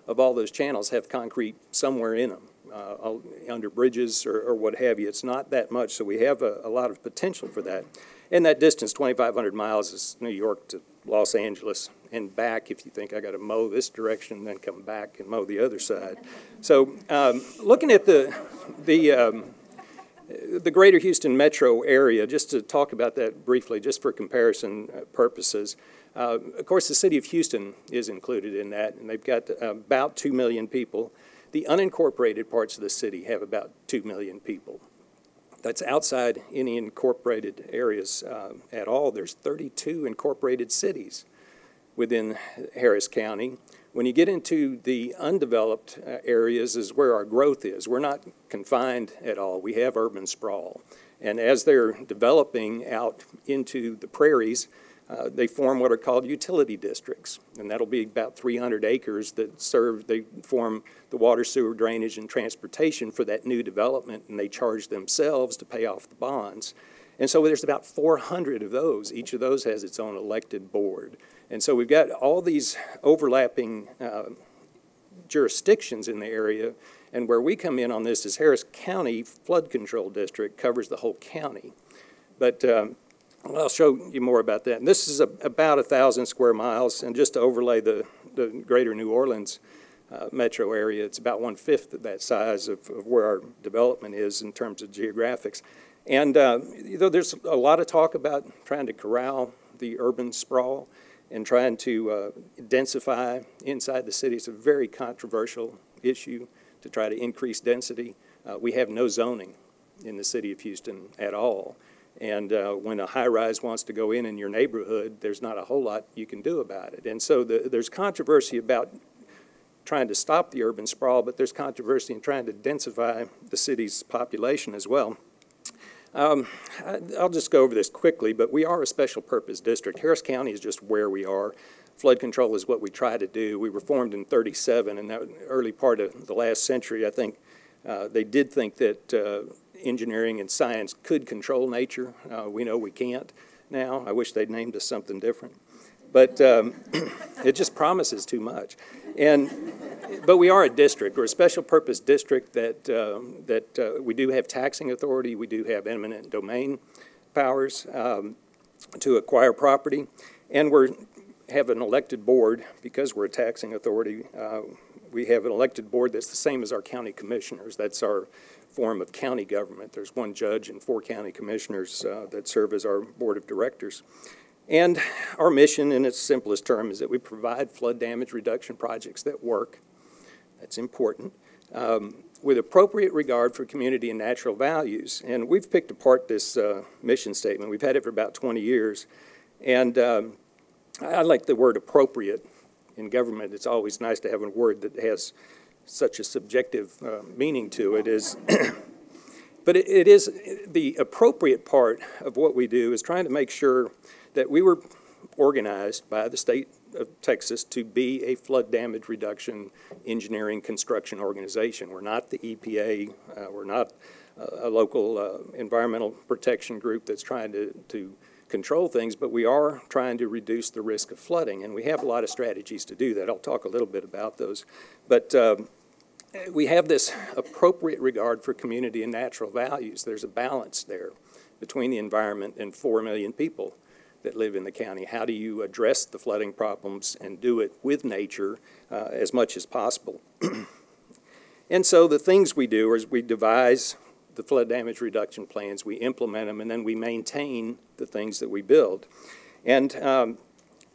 of all those channels have concrete somewhere in them, uh, under bridges or, or, what have you. It's not that much, so we have a, a lot of potential for that. And that distance, 2,500 miles, is New York to Los Angeles and back if you think I got to mow this direction then come back and mow the other side. So um, looking at the, the, um, the greater Houston metro area, just to talk about that briefly, just for comparison purposes, uh, of course, the city of Houston is included in that, and they've got about 2 million people. The unincorporated parts of the city have about 2 million people. That's outside any incorporated areas uh, at all. There's 32 incorporated cities within Harris County. When you get into the undeveloped uh, areas is where our growth is. We're not confined at all. We have urban sprawl. And as they're developing out into the prairies, uh, they form what are called utility districts. And that'll be about 300 acres that serve, they form the water, sewer, drainage, and transportation for that new development, and they charge themselves to pay off the bonds. And so there's about 400 of those. Each of those has its own elected board. And so we've got all these overlapping uh, jurisdictions in the area. And where we come in on this is Harris County Flood Control District covers the whole county. But um, I'll show you more about that. And this is a, about a thousand square miles, and just to overlay the, the greater New Orleans uh, metro area, it's about one-fifth of that size of, of where our development is in terms of geographics. And uh, you know, there's a lot of talk about trying to corral the urban sprawl and trying to uh, densify inside the city. It's a very controversial issue to try to increase density. Uh, we have no zoning in the city of Houston at all. And uh, when a high-rise wants to go in in your neighborhood, there's not a whole lot you can do about it. And so the, there's controversy about trying to stop the urban sprawl, but there's controversy in trying to densify the city's population as well. Um, I'll just go over this quickly, but we are a special purpose district. Harris County is just where we are. Flood control is what we try to do. We were formed in 37, and that early part of the last century, I think uh, they did think that uh, engineering and science could control nature. Uh, we know we can't now. I wish they'd named us something different. But um, it just promises too much. And, but we are a district. We're a special purpose district that, um, that uh, we do have taxing authority. We do have eminent domain powers um, to acquire property. And we have an elected board because we're a taxing authority. Uh, we have an elected board that's the same as our county commissioners. That's our form of county government. There's one judge and four county commissioners uh, that serve as our board of directors. And our mission, in its simplest term, is that we provide flood damage reduction projects that work. That's important. Um, with appropriate regard for community and natural values. And we've picked apart this uh, mission statement. We've had it for about 20 years. And um, I like the word appropriate in government. It's always nice to have a word that has such a subjective uh, meaning to it is but it, it is the appropriate part of what we do is trying to make sure that we were organized by the state of Texas to be a flood damage reduction engineering construction organization. We're not the EPA. Uh, we're not a, a local uh, environmental protection group that's trying to, to control things, but we are trying to reduce the risk of flooding, and we have a lot of strategies to do that. I'll talk a little bit about those. But um, we have this appropriate regard for community and natural values. There's a balance there between the environment and 4 million people that live in the county. How do you address the flooding problems and do it with nature uh, as much as possible? and so the things we do is we devise the flood damage reduction plans, we implement them, and then we maintain the things that we build. And um,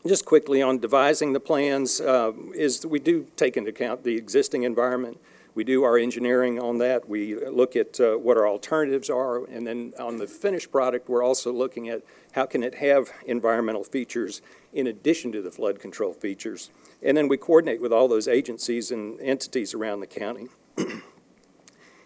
just quickly on devising the plans uh, is we do take into account the existing environment. We do our engineering on that. We look at uh, what our alternatives are, and then on the finished product, we're also looking at how can it have environmental features in addition to the flood control features. And then we coordinate with all those agencies and entities around the county.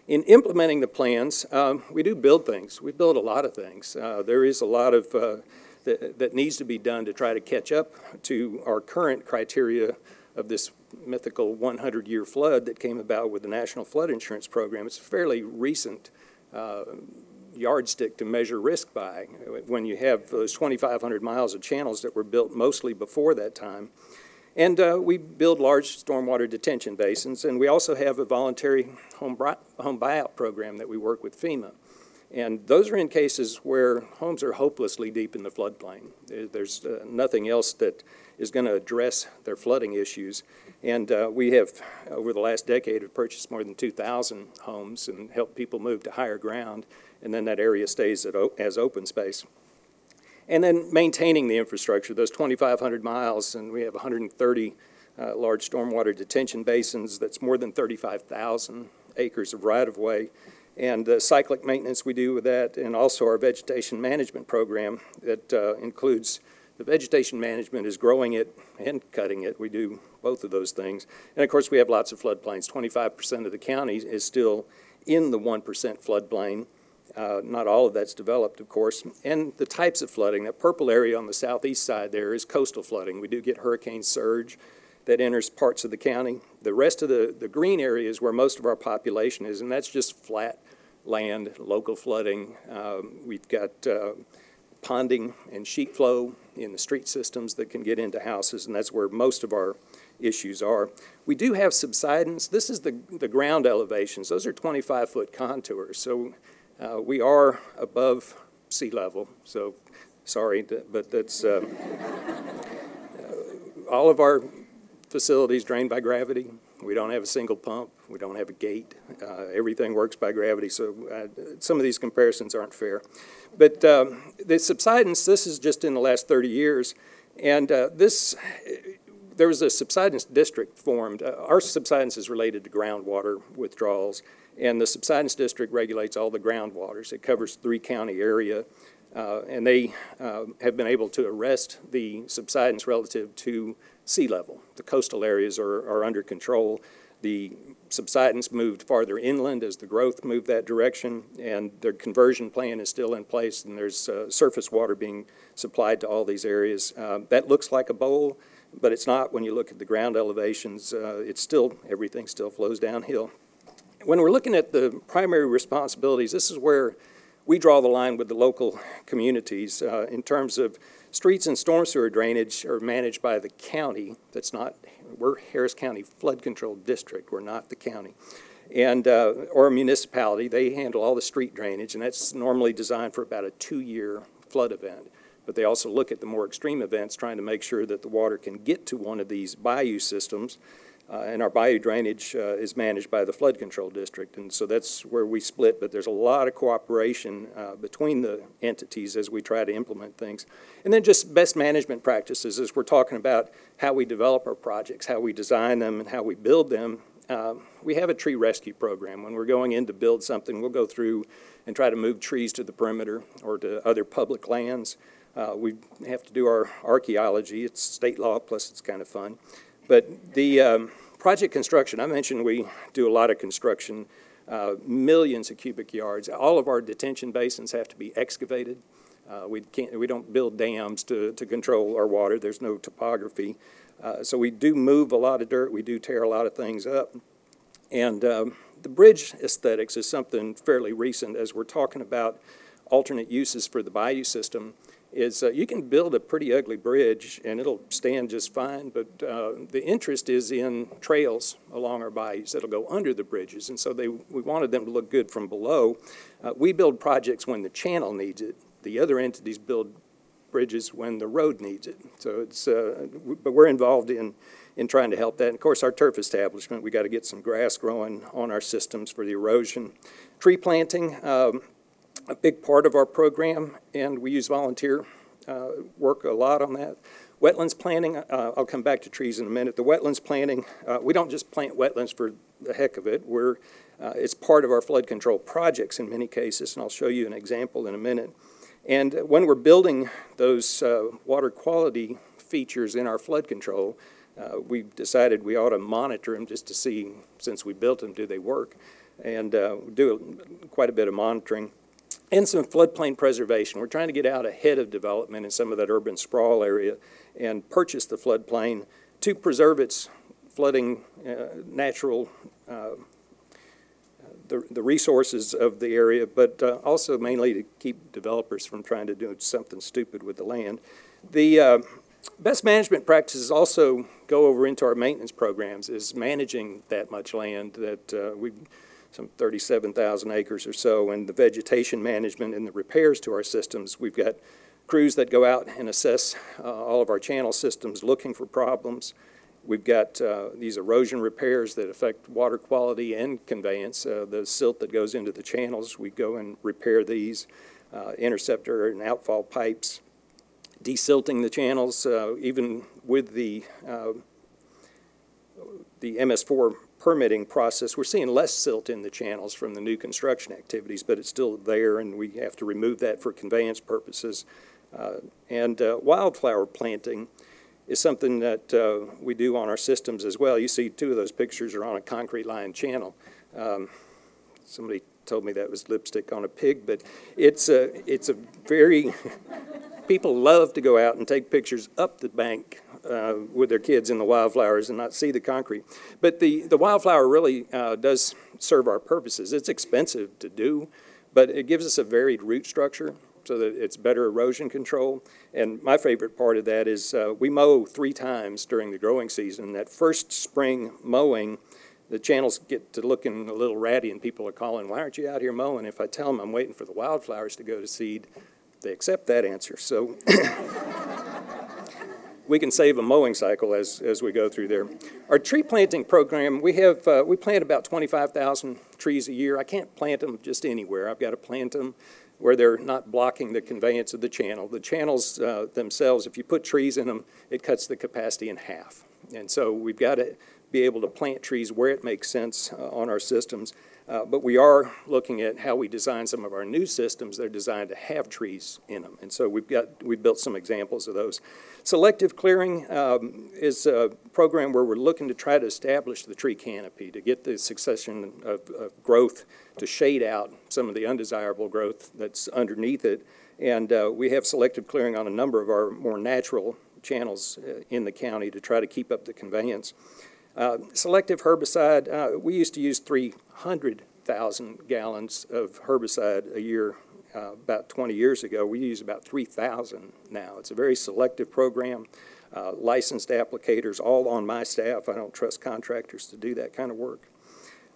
in implementing the plans, um, we do build things. We build a lot of things. Uh, there is a lot of uh, that, that needs to be done to try to catch up to our current criteria of this mythical 100-year flood that came about with the National Flood Insurance Program. It's a fairly recent uh, yardstick to measure risk by when you have those 2,500 miles of channels that were built mostly before that time. And uh, we build large stormwater detention basins, and we also have a voluntary home, home buyout program that we work with FEMA. And those are in cases where homes are hopelessly deep in the floodplain. There's uh, nothing else that is going to address their flooding issues. And uh, we have, over the last decade, have purchased more than 2,000 homes and helped people move to higher ground, and then that area stays as open space. And then maintaining the infrastructure, those 2,500 miles, and we have 130 uh, large stormwater detention basins. That's more than 35,000 acres of right-of-way and the cyclic maintenance we do with that, and also our vegetation management program that uh, includes the vegetation management is growing it and cutting it. We do both of those things. And of course, we have lots of floodplains. 25% of the county is still in the 1% floodplain. Uh, not all of that's developed, of course. And the types of flooding, that purple area on the southeast side there is coastal flooding. We do get hurricane surge that enters parts of the county. The rest of the, the green area is where most of our population is, and that's just flat land, local flooding. Um, we've got uh, ponding and sheet flow in the street systems that can get into houses, and that's where most of our issues are. We do have subsidence. This is the, the ground elevations. Those are 25-foot contours. So uh, we are above sea level. So sorry, but that's uh, all of our facilities drained by gravity. We don't have a single pump. We don't have a gate. Uh, everything works by gravity, so uh, some of these comparisons aren't fair. But um, the subsidence, this is just in the last 30 years, and uh, this, there was a subsidence district formed. Uh, our subsidence is related to groundwater withdrawals, and the subsidence district regulates all the groundwaters. It covers three county area, uh, and they uh, have been able to arrest the subsidence relative to sea level. The coastal areas are, are under control. The subsidence moved farther inland as the growth moved that direction, and their conversion plan is still in place, and there's uh, surface water being supplied to all these areas. Uh, that looks like a bowl, but it's not when you look at the ground elevations. Uh, it's still, everything still flows downhill. When we're looking at the primary responsibilities, this is where we draw the line with the local communities uh, in terms of Streets and storm sewer drainage are managed by the county. That's not, we're Harris County Flood Control District. We're not the county. And, uh, or a municipality, they handle all the street drainage, and that's normally designed for about a two-year flood event. But they also look at the more extreme events, trying to make sure that the water can get to one of these bayou systems uh, and our bayou drainage uh, is managed by the flood control district, and so that's where we split. But there's a lot of cooperation uh, between the entities as we try to implement things. And then just best management practices as we're talking about how we develop our projects, how we design them, and how we build them. Uh, we have a tree rescue program. When we're going in to build something, we'll go through and try to move trees to the perimeter or to other public lands. Uh, we have to do our archaeology. It's state law, plus it's kind of fun. But the um, project construction, I mentioned we do a lot of construction, uh, millions of cubic yards. All of our detention basins have to be excavated. Uh, we can't, we don't build dams to, to control our water. There's no topography. Uh, so we do move a lot of dirt. We do tear a lot of things up. And um, the bridge aesthetics is something fairly recent as we're talking about alternate uses for the bayou system is uh, you can build a pretty ugly bridge and it'll stand just fine, but uh, the interest is in trails along our bayous that'll go under the bridges. And so they, we wanted them to look good from below. Uh, we build projects when the channel needs it. The other entities build bridges when the road needs it. So it's, uh, but we're involved in, in trying to help that. And of course, our turf establishment, we got to get some grass growing on our systems for the erosion. Tree planting, um, a big part of our program, and we use volunteer uh, work a lot on that. Wetlands planting, uh, I'll come back to trees in a minute. The wetlands planting, uh, we don't just plant wetlands for the heck of it. We're, uh, it's part of our flood control projects in many cases, and I'll show you an example in a minute. And when we're building those uh, water quality features in our flood control, uh, we decided we ought to monitor them just to see, since we built them, do they work? And do quite a bit of monitoring and some floodplain preservation. We're trying to get out ahead of development in some of that urban sprawl area and purchase the floodplain to preserve its flooding uh, natural uh, the, the resources of the area, but uh, also mainly to keep developers from trying to do something stupid with the land. The uh, best management practices also go over into our maintenance programs is managing that much land that uh, we some 37,000 acres or so, and the vegetation management and the repairs to our systems. We've got crews that go out and assess uh, all of our channel systems looking for problems. We've got uh, these erosion repairs that affect water quality and conveyance. Uh, the silt that goes into the channels, we go and repair these. Uh, interceptor and outfall pipes, desilting the channels, uh, even with the uh, the MS4 permitting process, we're seeing less silt in the channels from the new construction activities, but it's still there, and we have to remove that for conveyance purposes. Uh, and uh, wildflower planting, is something that uh, we do on our systems as well. You see two of those pictures are on a concrete lined channel. Um, Somebody told me that was lipstick on a pig, but it's a, it's a very, people love to go out and take pictures up the bank uh, with their kids in the wildflowers and not see the concrete. But the, the wildflower really uh, does serve our purposes. It's expensive to do, but it gives us a varied root structure so that it's better erosion control. And my favorite part of that is uh, we mow three times during the growing season. That first spring mowing, the channels get to looking a little ratty and people are calling, why aren't you out here mowing? If I tell them I'm waiting for the wildflowers to go to seed, they accept that answer. So we can save a mowing cycle as, as we go through there. Our tree planting program, we have, uh, we plant about 25,000 trees a year. I can't plant them just anywhere. I've got to plant them where they're not blocking the conveyance of the channel. The channels uh, themselves, if you put trees in them, it cuts the capacity in half. And so we've got to be able to plant trees where it makes sense uh, on our systems. Uh, but we are looking at how we design some of our new systems. They're designed to have trees in them. And so we've got, we've built some examples of those. Selective clearing um, is a program where we're looking to try to establish the tree canopy to get the succession of, of growth to shade out some of the undesirable growth that's underneath it. And uh, we have selective clearing on a number of our more natural channels uh, in the county to try to keep up the conveyance. Uh, selective herbicide, uh, we used to use 300,000 gallons of herbicide a year uh, about 20 years ago. We use about 3,000 now. It's a very selective program. Uh, licensed applicators, all on my staff. I don't trust contractors to do that kind of work.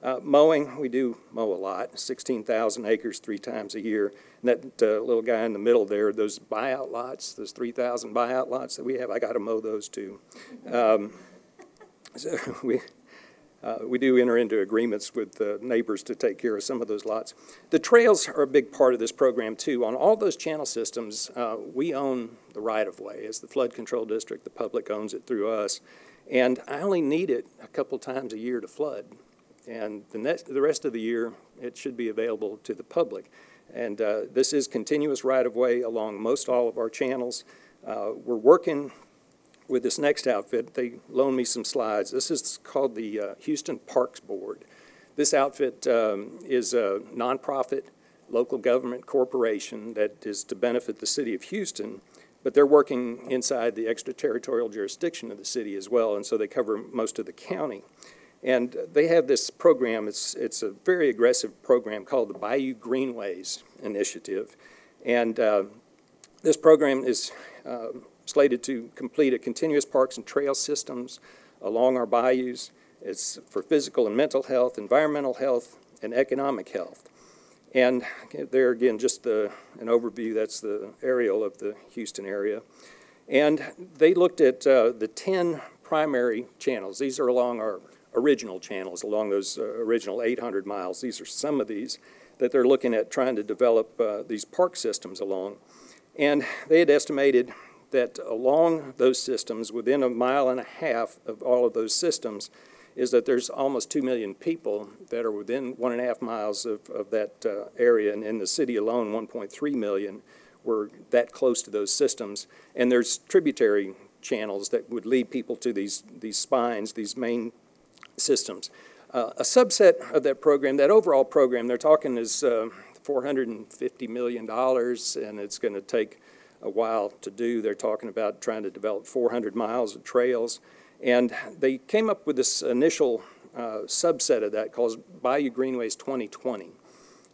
Uh, mowing, we do mow a lot, 16,000 acres three times a year. And that uh, little guy in the middle there, those buyout lots, those 3,000 buyout lots that we have, I got to mow those too. Um, so we, uh, we do enter into agreements with the neighbors to take care of some of those lots. The trails are a big part of this program too. On all those channel systems, uh, we own the right-of-way. As the flood control district, the public owns it through us. And I only need it a couple times a year to flood. And the, next, the rest of the year, it should be available to the public. And uh, this is continuous right-of-way along most all of our channels. Uh, we're working with this next outfit, they loaned me some slides. This is called the uh, Houston Parks Board. This outfit um, is a nonprofit local government corporation that is to benefit the city of Houston, but they're working inside the extraterritorial jurisdiction of the city as well, and so they cover most of the county. And they have this program, it's, it's a very aggressive program called the Bayou Greenways Initiative. And uh, this program is uh, slated to complete a continuous parks and trail systems along our bayous. It's for physical and mental health, environmental health, and economic health. And there again, just the, an overview, that's the aerial of the Houston area. And they looked at uh, the 10 primary channels. These are along our original channels, along those uh, original 800 miles. These are some of these that they're looking at trying to develop uh, these park systems along. And they had estimated that along those systems, within a mile and a half of all of those systems, is that there's almost 2 million people that are within one and a half miles of, of that uh, area. And in the city alone, 1.3 million were that close to those systems. And there's tributary channels that would lead people to these, these spines, these main systems. Uh, a subset of that program, that overall program, they're talking is uh, $450 million, and it's going to take a while to do. They're talking about trying to develop 400 miles of trails. And they came up with this initial uh, subset of that called Bayou Greenways 2020.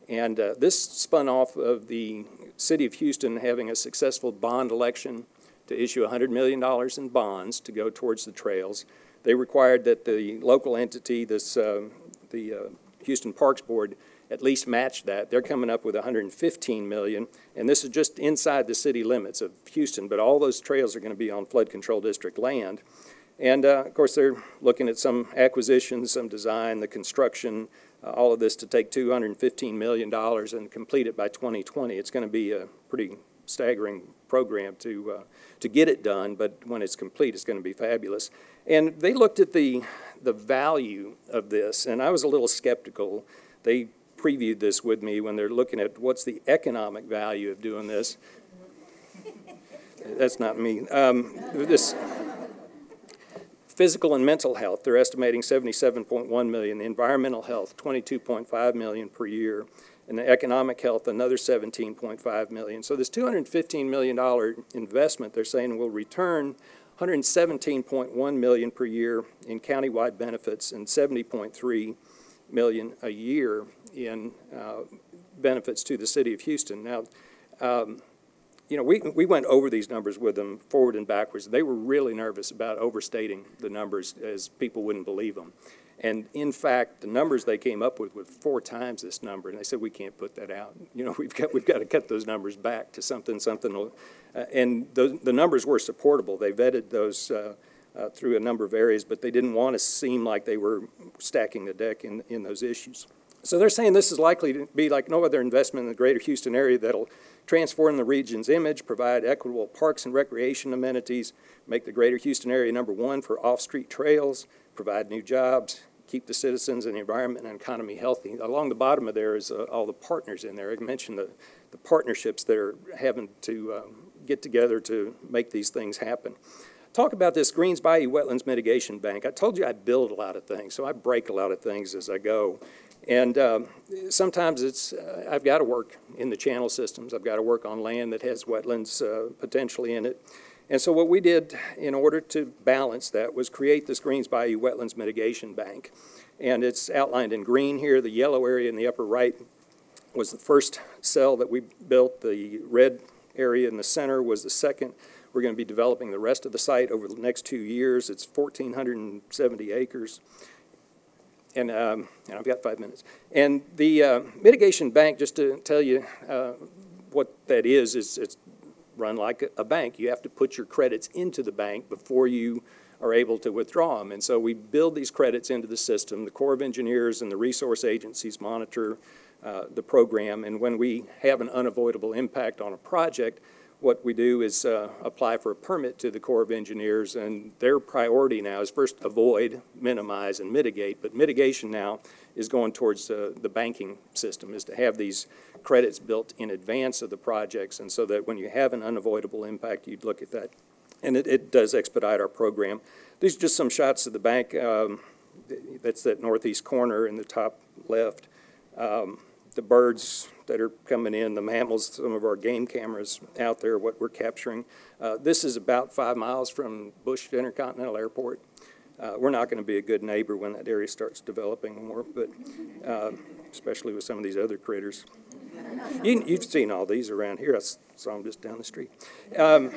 And uh, this spun off of the city of Houston having a successful bond election to issue $100 million in bonds to go towards the trails. They required that the local entity, this, uh, the uh, Houston Parks Board, at least match that. They're coming up with 115 million, and this is just inside the city limits of Houston, but all those trails are going to be on flood control district land. And uh, of course, they're looking at some acquisitions, some design, the construction, uh, all of this to take $215 million and complete it by 2020. It's going to be a pretty staggering program to, uh, to get it done, but when it's complete, it's going to be fabulous. And they looked at the, the value of this, and I was a little skeptical. They previewed this with me when they're looking at what's the economic value of doing this. That's not me. Um, this, Physical and mental health, they're estimating 77.1 million. The Environmental health, 22.5 million per year. And the economic health, another 17.5 million. So this 215 million dollar investment, they're saying will return 117.1 million per year in countywide benefits and 70.3 million a year in uh, benefits to the city of Houston. Now, um, you know, we, we went over these numbers with them forward and backwards. They were really nervous about overstating the numbers as people wouldn't believe them. And in fact, the numbers they came up with were four times this number, and they said we can't put that out. You know, we've got we've got to cut those numbers back to something something. Uh, and the the numbers were supportable. They vetted those. Uh, uh, through a number of areas, but they didn't want to seem like they were stacking the deck in, in those issues. So they're saying this is likely to be like no other investment in the greater Houston area that'll transform the region's image, provide equitable parks and recreation amenities, make the greater Houston area number one for off-street trails, provide new jobs, keep the citizens and the environment and economy healthy. Along the bottom of there is uh, all the partners in there. I mentioned the, the partnerships that are having to um, get together to make these things happen. Talk about this Greens Bayou Wetlands Mitigation Bank. I told you I build a lot of things, so I break a lot of things as I go. And um, sometimes it's, uh, I've got to work in the channel systems. I've got to work on land that has wetlands uh, potentially in it. And so what we did in order to balance that was create this Greens Bayou Wetlands Mitigation Bank. And it's outlined in green here. The yellow area in the upper right was the first cell that we built. The red area in the center was the second. We're going to be developing the rest of the site over the next two years. It's 1,470 acres. And, um, and I've got five minutes. And the uh, mitigation bank, just to tell you uh, what that is, is it's run like a bank. You have to put your credits into the bank before you are able to withdraw them. And so we build these credits into the system. The Corps of Engineers and the resource agencies monitor uh, the program. And when we have an unavoidable impact on a project, what we do is uh, apply for a permit to the Corps of Engineers, and their priority now is first avoid, minimize, and mitigate. But mitigation now is going towards uh, the banking system, is to have these credits built in advance of the projects, and so that when you have an unavoidable impact, you'd look at that. And it, it does expedite our program. These are just some shots of the bank. Um, that's that northeast corner in the top left. Um, the birds that are coming in, the mammals, some of our game cameras out there, what we're capturing. Uh, this is about five miles from Bush Intercontinental Airport. Uh, we're not going to be a good neighbor when that area starts developing more, but uh, especially with some of these other critters. You, have seen all these around here. I saw them just down the street. Um,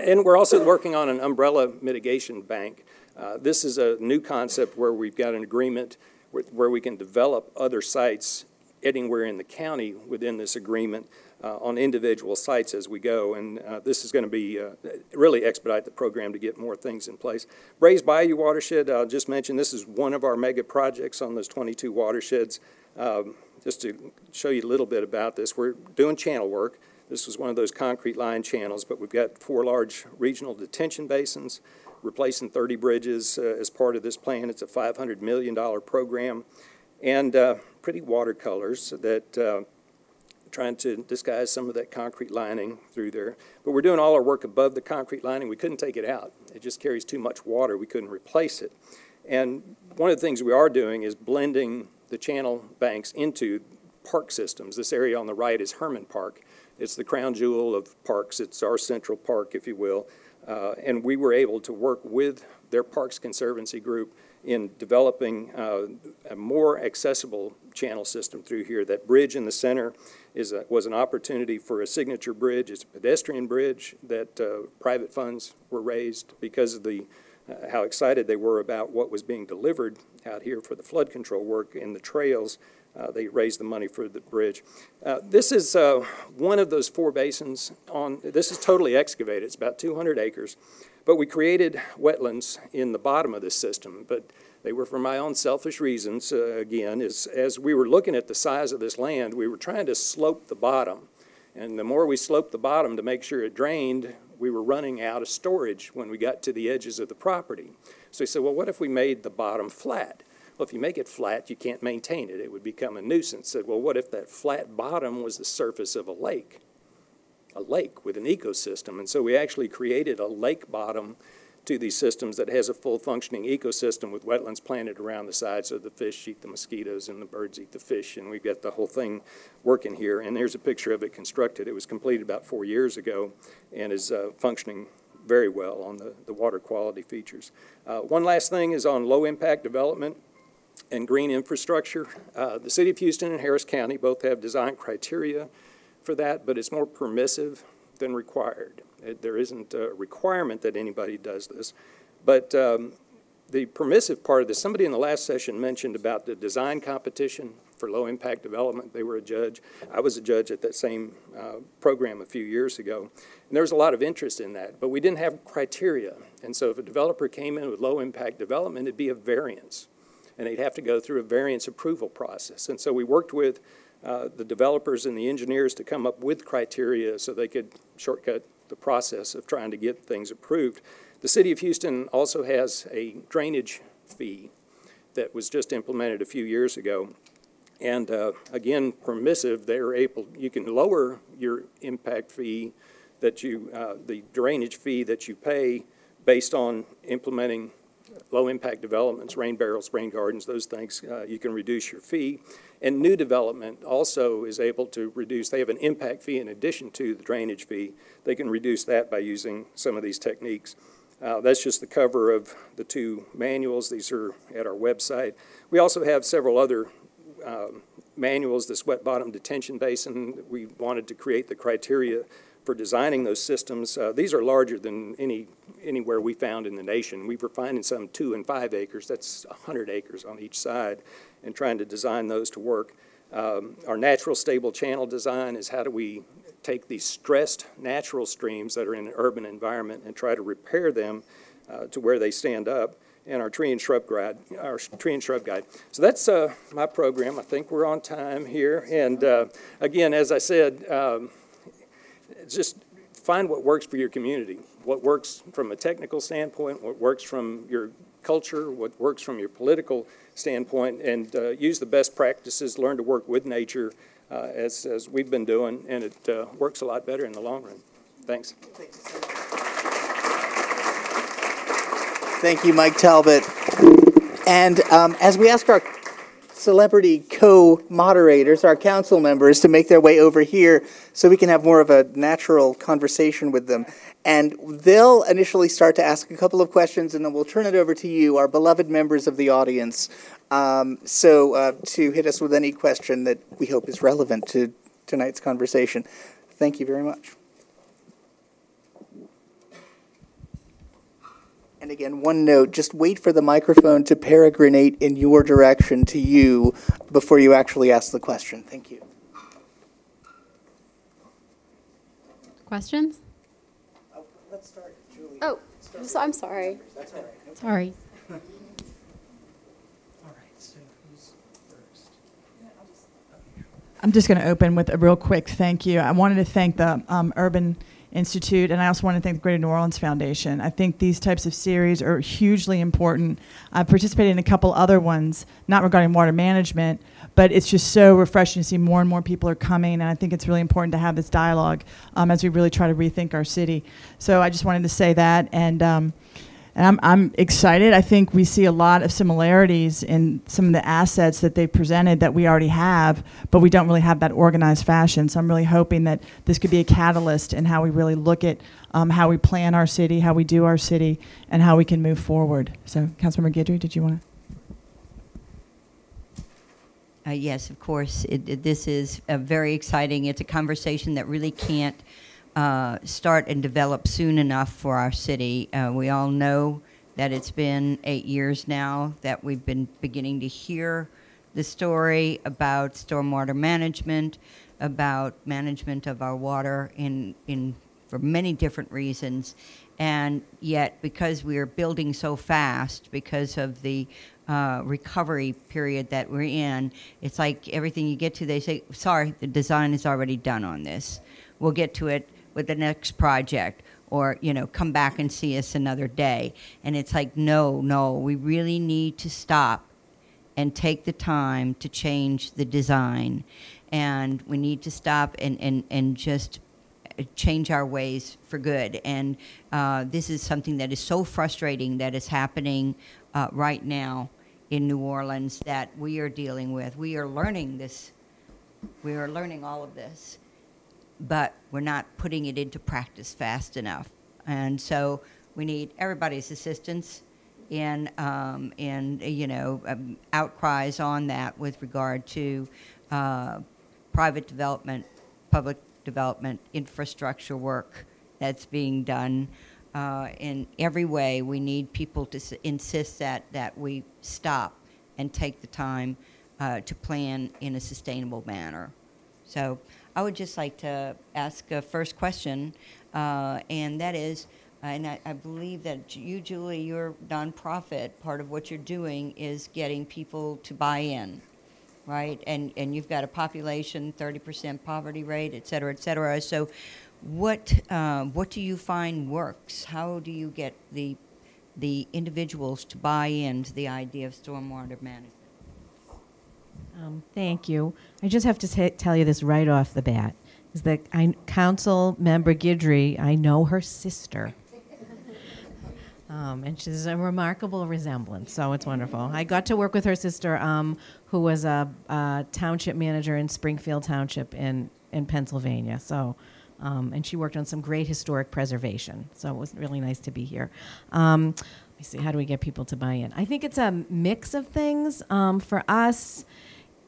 and we're also working on an umbrella mitigation bank. Uh, this is a new concept where we've got an agreement where we can develop other sites anywhere in the county within this agreement uh, on individual sites as we go. And uh, this is going to be uh, really expedite the program to get more things in place. Brays Bayou watershed, I'll just mention this is one of our mega projects on those 22 watersheds. Um, just to show you a little bit about this, we're doing channel work. This was one of those concrete line channels, but we've got four large regional detention basins, replacing 30 bridges uh, as part of this plan. It's a $500 million program. And uh, pretty watercolors that uh, trying to disguise some of that concrete lining through there. But we're doing all our work above the concrete lining. We couldn't take it out. It just carries too much water. We couldn't replace it. And one of the things we are doing is blending the channel banks into park systems. This area on the right is Hermann Park. It's the crown jewel of parks. It's our central park, if you will. Uh, and we were able to work with their Parks Conservancy group in developing uh, a more accessible channel system through here. That bridge in the center is a, was an opportunity for a signature bridge. It's a pedestrian bridge that uh, private funds were raised because of the uh, how excited they were about what was being delivered out here for the flood control work in the trails. Uh, they raised the money for the bridge. Uh, this is uh, one of those four basins on, this is totally excavated. It's about 200 acres. But we created wetlands in the bottom of this system, but they were for my own selfish reasons, uh, again, as we were looking at the size of this land, we were trying to slope the bottom. And the more we sloped the bottom to make sure it drained, we were running out of storage when we got to the edges of the property. So he said, well, what if we made the bottom flat? Well, if you make it flat, you can't maintain it. It would become a nuisance. Said, well, what if that flat bottom was the surface of a lake? A lake with an ecosystem. And so we actually created a lake bottom to these systems that has a full functioning ecosystem with wetlands planted around the sides so the fish eat the mosquitoes and the birds eat the fish. And we've got the whole thing working here. And there's a picture of it constructed. It was completed about four years ago and is uh, functioning very well on the, the water quality features. Uh, one last thing is on low impact development and green infrastructure. Uh, the City of Houston and Harris County both have design criteria for that, but it's more permissive than required. It, there isn't a requirement that anybody does this. But um, the permissive part of this, somebody in the last session mentioned about the design competition for low impact development. They were a judge. I was a judge at that same uh, program a few years ago. And there was a lot of interest in that, but we didn't have criteria. And so if a developer came in with low impact development, it'd be a variance. And they'd have to go through a variance approval process. And so we worked with uh, the developers and the engineers to come up with criteria so they could shortcut the process of trying to get things approved. The City of Houston also has a drainage fee that was just implemented a few years ago. And uh, again, permissive, they're able, you can lower your impact fee that you, uh, the drainage fee that you pay based on implementing low-impact developments, rain barrels, rain gardens, those things, uh, you can reduce your fee. And new development also is able to reduce, they have an impact fee in addition to the drainage fee. They can reduce that by using some of these techniques. Uh, that's just the cover of the two manuals. These are at our website. We also have several other um, manuals, this wet bottom detention basin. We wanted to create the criteria for designing those systems. Uh, these are larger than any anywhere we found in the nation. We were finding some two and five acres. That's 100 acres on each side and trying to design those to work. Um, our natural stable channel design is how do we take these stressed natural streams that are in an urban environment and try to repair them uh, to where they stand up and our tree and shrub guide, our tree and shrub guide. So that's uh, my program. I think we're on time here. And uh, again, as I said, um, just find what works for your community, what works from a technical standpoint, what works from your culture, what works from your political standpoint, and uh, use the best practices, learn to work with nature uh, as, as we've been doing, and it uh, works a lot better in the long run. Thanks. Thank you, Mike Talbott. And um, as we ask our celebrity co-moderators, our council members, to make their way over here so we can have more of a natural conversation with them. And they'll initially start to ask a couple of questions, and then we'll turn it over to you, our beloved members of the audience, um, so uh, to hit us with any question that we hope is relevant to tonight's conversation. Thank you very much. And again, one note, just wait for the microphone to peregrinate in your direction to you before you actually ask the question. Thank you. Questions? Oh, let's start, Julie. Oh, I'm so- I'm sorry. That's all right. Sorry. All right, so who's first? I'm just going to open with a real quick thank you. I wanted to thank the um, Urban Institute, and I also want to thank the Greater New Orleans Foundation. I think these types of series are hugely important. I've participated in a couple other ones, not regarding water management, but it's just so refreshing to see more and more people are coming, and I think it's really important to have this dialogue um, as we really try to rethink our city. So I just wanted to say that, and um, and I'm, I'm excited. I think we see a lot of similarities in some of the assets that they presented that we already have, but we don't really have that organized fashion. So I'm really hoping that this could be a catalyst in how we really look at um, how we plan our city, how we do our city, and how we can move forward. So, Councilmember Guidry, did you want to? Uh, yes, of course. It, it- this is very exciting. It's a conversation that really can't uh, start and develop soon enough for our city. Uh, we all know that it's been eight years now that we've been beginning to hear the story about stormwater management, about management of our water in, in for many different reasons. And yet, because we are building so fast, because of the uh, recovery period that we're in, it's like everything you get to, they say, sorry, the design is already done on this. We'll get to it with the next project. Or, you know, come back and see us another day. And it's like, no, no, we really need to stop and take the time to change the design. And we need to stop and, and, and just change our ways for good. And uh, this is something that is so frustrating that is happening uh, right now in New Orleans that we are dealing with. We are learning this. We are learning all of this, but we're not putting it into practice fast enough. And so we need everybody's assistance in um, in you know um, outcries on that with regard to uh, private development, public development, infrastructure work that's being done. Uh, in every way, we need people to insist that, that we stop and take the time uh, to plan in a sustainable manner. So I would just like to ask a first question, uh, and that is, and I, I believe that you, Julie, your nonprofit, part of what you're doing is getting people to buy in, right? And, and you've got a population, 30% poverty rate, et cetera, et cetera. So what, uh, what do you find works? How do you get the, the individuals to buy into the idea of stormwater management? Um, Thank you. I just have to tell you this right off the bat, is that I, Council Member Guidry, I know her sister. Um, and she's a remarkable resemblance, so it's wonderful. I got to work with her sister, um, who was a, a township manager in Springfield Township in, in Pennsylvania. So, um, and she worked on some great historic preservation. So it was really nice to be here. Um, let me see, how do we get people to buy in? I think it's a mix of things. Um, for us,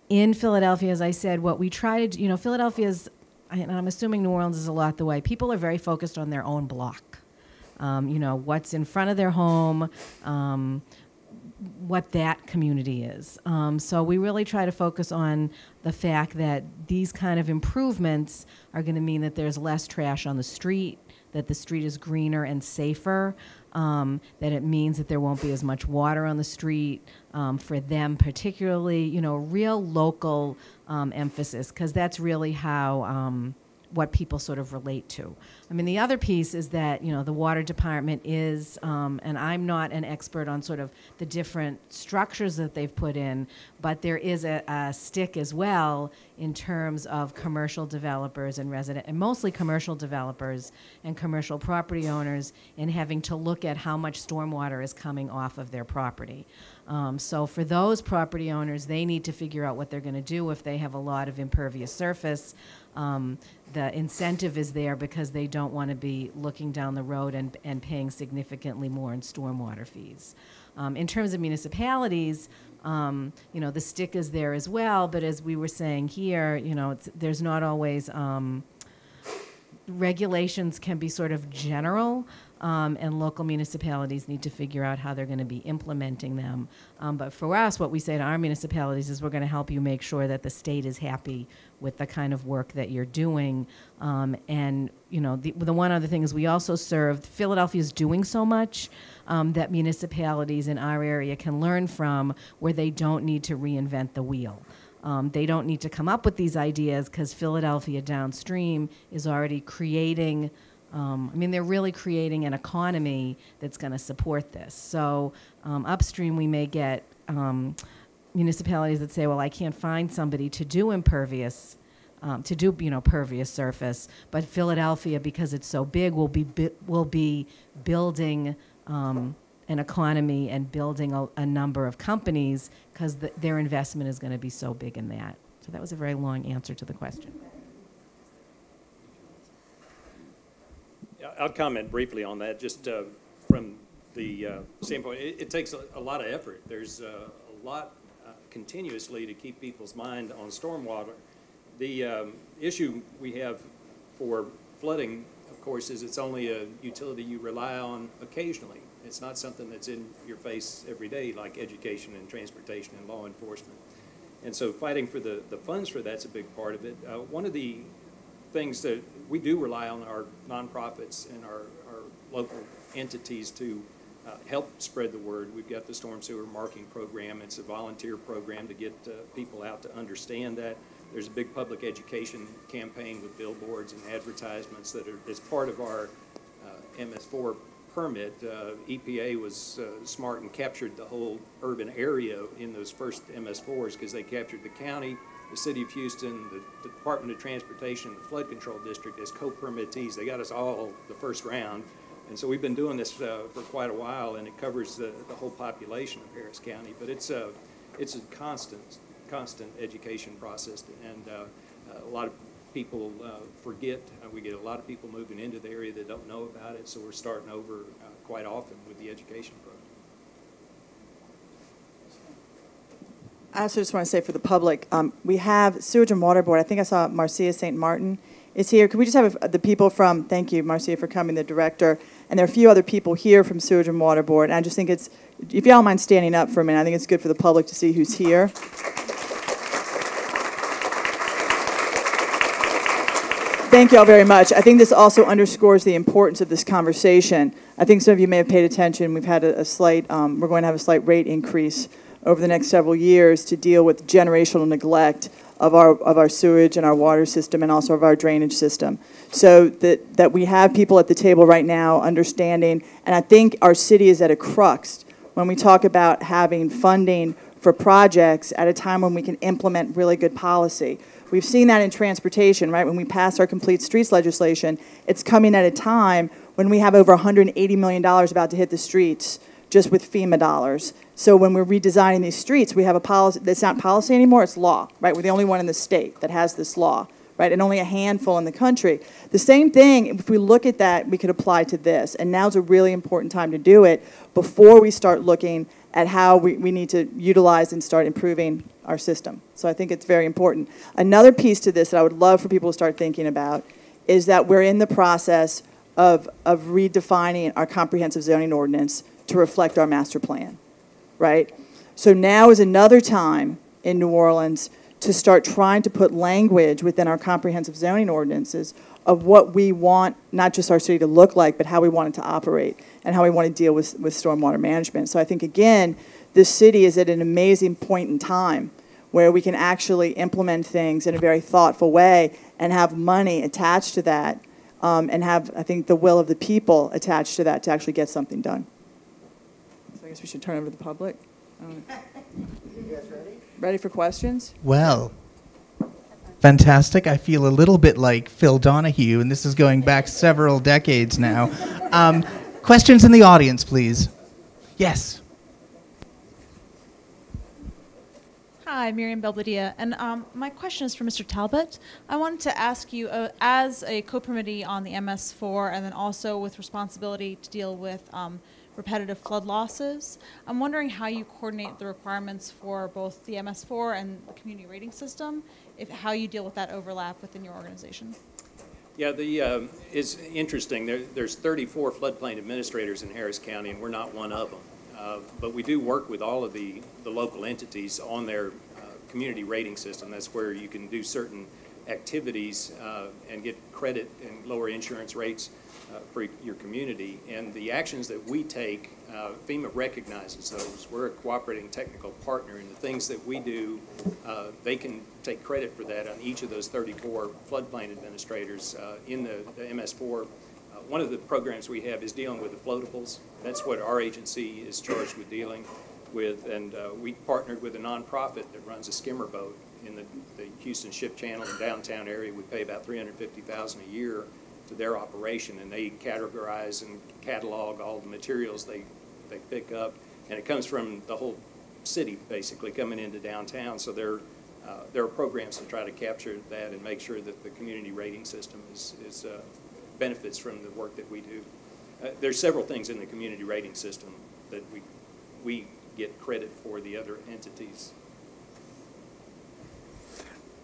in Philadelphia, as I said, what we try to you know, Philadelphia's, and I'm assuming New Orleans is a lot the way, people are very focused on their own block. Um, you know, what's in front of their home, um, what that community is. Um, so we really try to focus on the fact that these kind of improvements are going to mean that there's less trash on the street, that the street is greener and safer, um, that it means that there won't be as much water on the street um, for them, particularly, you know, real local um, emphasis, because that's really how. What people sort of relate to. I mean, the other piece is that, you know, the water department is, um, and I'm not an expert on sort of the different structures that they've put in, but there is a, a stick as well in terms of commercial developers and resident, and mostly commercial developers and commercial property owners in having to look at how much stormwater is coming off of their property. Um, so for those property owners, they need to figure out what they're going to do if they have a lot of impervious surface. Um, the incentive is there because they don't want to be looking down the road and, and paying significantly more in stormwater fees. Um, in terms of municipalities, um, you know, the stick is there as well, but as we were saying here, you know, there's not always, um, regulations can be sort of general, um, and local municipalities need to figure out how they're going to be implementing them. Um, but for us, what we say to our municipalities is we're going to help you make sure that the state is happy with the kind of work that you're doing. Um, and you know, the, the one other thing is we also serve Philadelphia is doing so much um, that municipalities in our area can learn from, where they don't need to reinvent the wheel. Um, they don't need to come up with these ideas because Philadelphia downstream is already creating. Um, I mean, they're really creating an economy that's going to support this. So um, upstream, we may get um, municipalities that say, "Well, I can't find somebody to do impervious." Um, to do you know pervious surface, but Philadelphia, because it's so big, will be will be building um, an economy and building a, a number of companies because the, their investment is going to be so big in that. So that was a very long answer to the question. I'll comment briefly on that, just uh, from the uh, standpoint, it, it takes a, a lot of effort. There's uh, a lot continuously to keep people's mind on stormwater. The um, issue we have for flooding, of course, is it's only a utility you rely on occasionally. It's not something that's in your face every day, like education and transportation and law enforcement. And so fighting for the, the funds for that's a big part of it. Uh, one of the things that we do rely on our nonprofits and our, our local entities to uh, help spread the word. We've got the storm sewer marking program. It's a volunteer program to get uh, people out to understand that. There's a big public education campaign with billboards and advertisements that are, is part of our uh, MS4 permit. Uh, EPA was uh, smart and captured the whole urban area in those first MS4s because they captured the county, the City of Houston, the the Department of Transportation, the Flood Control District as co-permittees. They got us all the first round. And so we've been doing this uh, for quite a while, and it covers the, the whole population of Harris County. But it's a, it's a constant, constant education process, and uh, a lot of people uh, forget. Uh, We get a lot of people moving into the area that don't know about it, so we're starting over uh, quite often with the education program. I also just want to say for the public, um, we have Sewage and Water Board. I think I saw Marcia St. Martin is here. Could we just have the people from, thank you, Marcia, for coming, the director, and there are a few other people here from Sewage and Water Board. And I just think it's, if y'all mind standing up for a minute, I think it's good for the public to see who's here. Thank you all very much. I think this also underscores the importance of this conversation. I think some of you may have paid attention. We've had a, a slight, um, we're going to have a slight rate increase over the next several years to deal with generational neglect of our, of our sewage and our water system and also of our drainage system. So that, that we have people at the table right now understanding, and I think our city is at a crux when we talk about having funding for projects at a time when we can implement really good policy. We've seen that in transportation, right? When we pass our complete streets legislation, it's coming at a time when we have over $180 million about to hit the streets just with FEMA dollars. So when we're redesigning these streets, we have a policy, that's not policy anymore, it's law, right? We're the only one in the state that has this law, right? And only a handful in the country. The same thing, if we look at that, we could apply to this. And now's a really important time to do it before we start looking at how we, we need to utilize and start improving our system. So I think it's very important. Another piece to this that I would love for people to start thinking about is that we're in the process of, of redefining our comprehensive zoning ordinance to reflect our master plan, right? So now is another time in New Orleans to start trying to put language within our comprehensive zoning ordinances of what we want, not just our city to look like, but how we want it to operate and how we want to deal with, with stormwater management. So I think, again, this city is at an amazing point in time where we can actually implement things in a very thoughtful way and have money attached to that um, and have, I think, the will of the people attached to that to actually get something done. So I guess we should turn over to the public. Um, ready for questions? Well, fantastic. I feel a little bit like Phil Donahue, and this is going back several decades now. Um, questions in the audience, please. Yes. Hi, Miriam Belbadia, and um, my question is for Mr. Talbott. I wanted to ask you, uh, as a co-permittee on the MS4, and then also with responsibility to deal with um, repetitive flood losses, I'm wondering how you coordinate the requirements for both the MS4 and the community rating system, if how you deal with that overlap within your organization. Yeah, the, um, it's interesting, there, there's 34 floodplain administrators in Harris County, and we're not one of them. Uh, But we do work with all of the, the local entities on their uh, community rating system. That's where you can do certain activities uh, and get credit and lower insurance rates uh, for your community. And the actions that we take, uh, FEMA recognizes those. We're a cooperating technical partner, and the things that we do, uh, they can take credit for that on each of those 34 floodplain administrators uh, in the the MS4 uh, One of the programs we have is dealing with the floatables. That's what our agency is charged with dealing with. And we partnered with a nonprofit that runs a skimmer boat in the the Houston Ship Channel and downtown area. We pay about 350,000 a year to their operation, and they categorize and catalog all the materials they, they pick up. And it comes from the whole city, basically, coming into downtown. So there, uh, there are programs to try to capture that and make sure that the community rating system is, is uh, benefits from the work that we do. Uh, There's several things in the community rating system that we, we get credit for the other entities.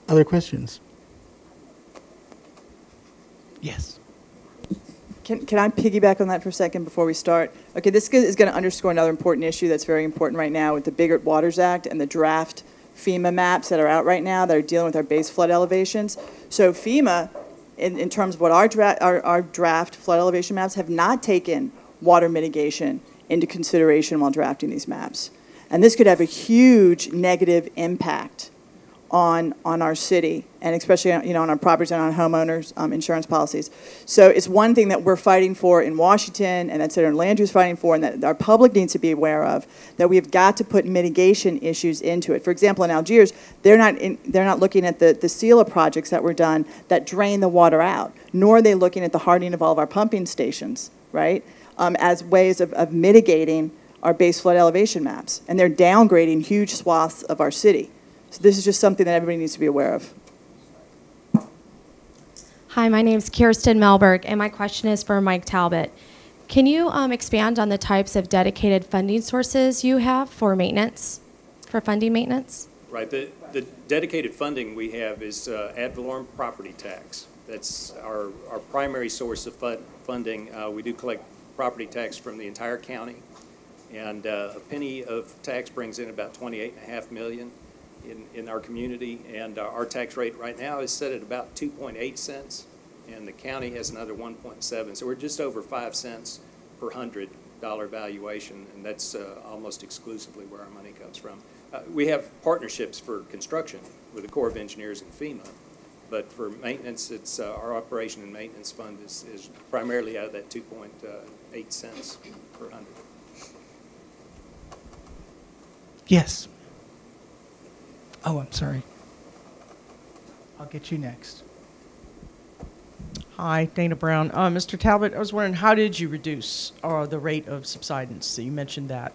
Other questions? Yes. Can, can I piggyback on that for a second before we start? Okay, this is going to underscore another important issue that's very important right now with the Biggert Waters Act and the draft FEMA maps that are out right now that are dealing with our base flood elevations. So FEMA, in, in terms of what our, dra- our, our draft flood elevation maps have not taken water mitigation into consideration while drafting these maps. And this could have a huge negative impact on, on our city, and especially, you know, on our properties and on homeowners' um, insurance policies. So it's one thing that we're fighting for in Washington, and that Senator Landrieu's fighting for, and that our public needs to be aware of, that we've got to put mitigation issues into it. For example, in Algiers, they're not, in, they're not looking at the, the SELA projects that were done that drain the water out, nor are they looking at the hardening of all of our pumping stations, right, um, as ways of, of mitigating our base flood elevation maps. And they're downgrading huge swaths of our city. So this is just something that everybody needs to be aware of. Hi, my name is Kirsten Melberg, and my question is for Mike Talbott. Can you um, expand on the types of dedicated funding sources you have for maintenance, for funding maintenance? Right, the, the dedicated funding we have is uh, ad valorem property tax. That's our, our primary source of fun- funding. Uh, We do collect property tax from the entire county, and uh, a penny of tax brings in about 28 and a half million in, in our community, and uh, our tax rate right now is set at about 2.8 cents, and the county has another 1.7, so we're just over 5 cents per hundred dollar valuation, and that's uh, almost exclusively where our money comes from. Uh, We have partnerships for construction with the Corps of Engineers and FEMA, but for maintenance, it's, uh, our operation and maintenance fund is, is primarily out of that 2.8 cents per hundred. Yes. Oh, I'm sorry. I'll get you next. Hi, Dana Brown. Uh, Mr. Talbott, I was wondering, how did you reduce uh, the rate of subsidence? So you mentioned that.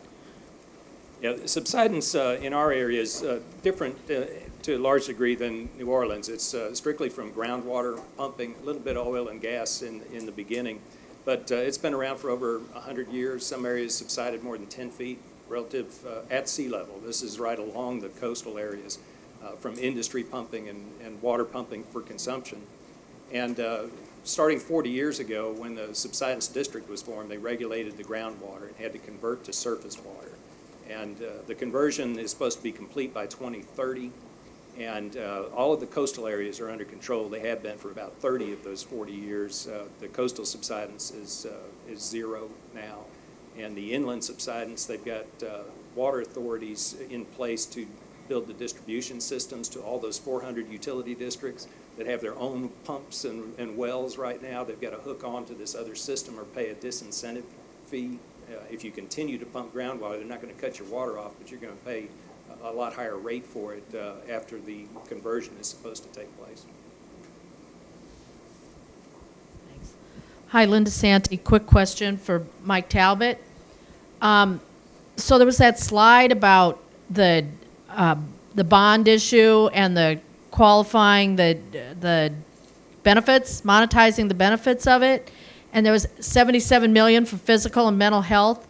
Yeah, subsidence uh, in our area is uh, different uh, to a large degree than New Orleans. It's uh, strictly from groundwater pumping, a little bit of oil and gas in, in the beginning. But uh, it's been around for over 100 years. Some areas subsided more than 10 feet relative uh, at sea level. This is right along the coastal areas uh, from industry pumping and, and water pumping for consumption. And uh, starting 40 years ago, when the subsidence district was formed, they regulated the groundwater and had to convert to surface water. And uh, the conversion is supposed to be complete by 2030. And uh, all of the coastal areas are under control. They have been for about 30 of those 40 years. Uh, The coastal subsidence is, is zero now. And the inland subsidence, they've got uh, water authorities in place to build the distribution systems to all those 400 utility districts that have their own pumps and, and wells right now. They've got to hook on to this other system or pay a disincentive fee. Uh, If you continue to pump groundwater, they're not going to cut your water off, but you're going to pay a- a lot higher rate for it uh, after the conversion is supposed to take place. Hi, Linda Santi. Quick question for Mike Talbott. Um, so there was that slide about the uh, the bond issue and the qualifying the the benefits, monetizing the benefits of it, and there was 77 million for physical and mental health.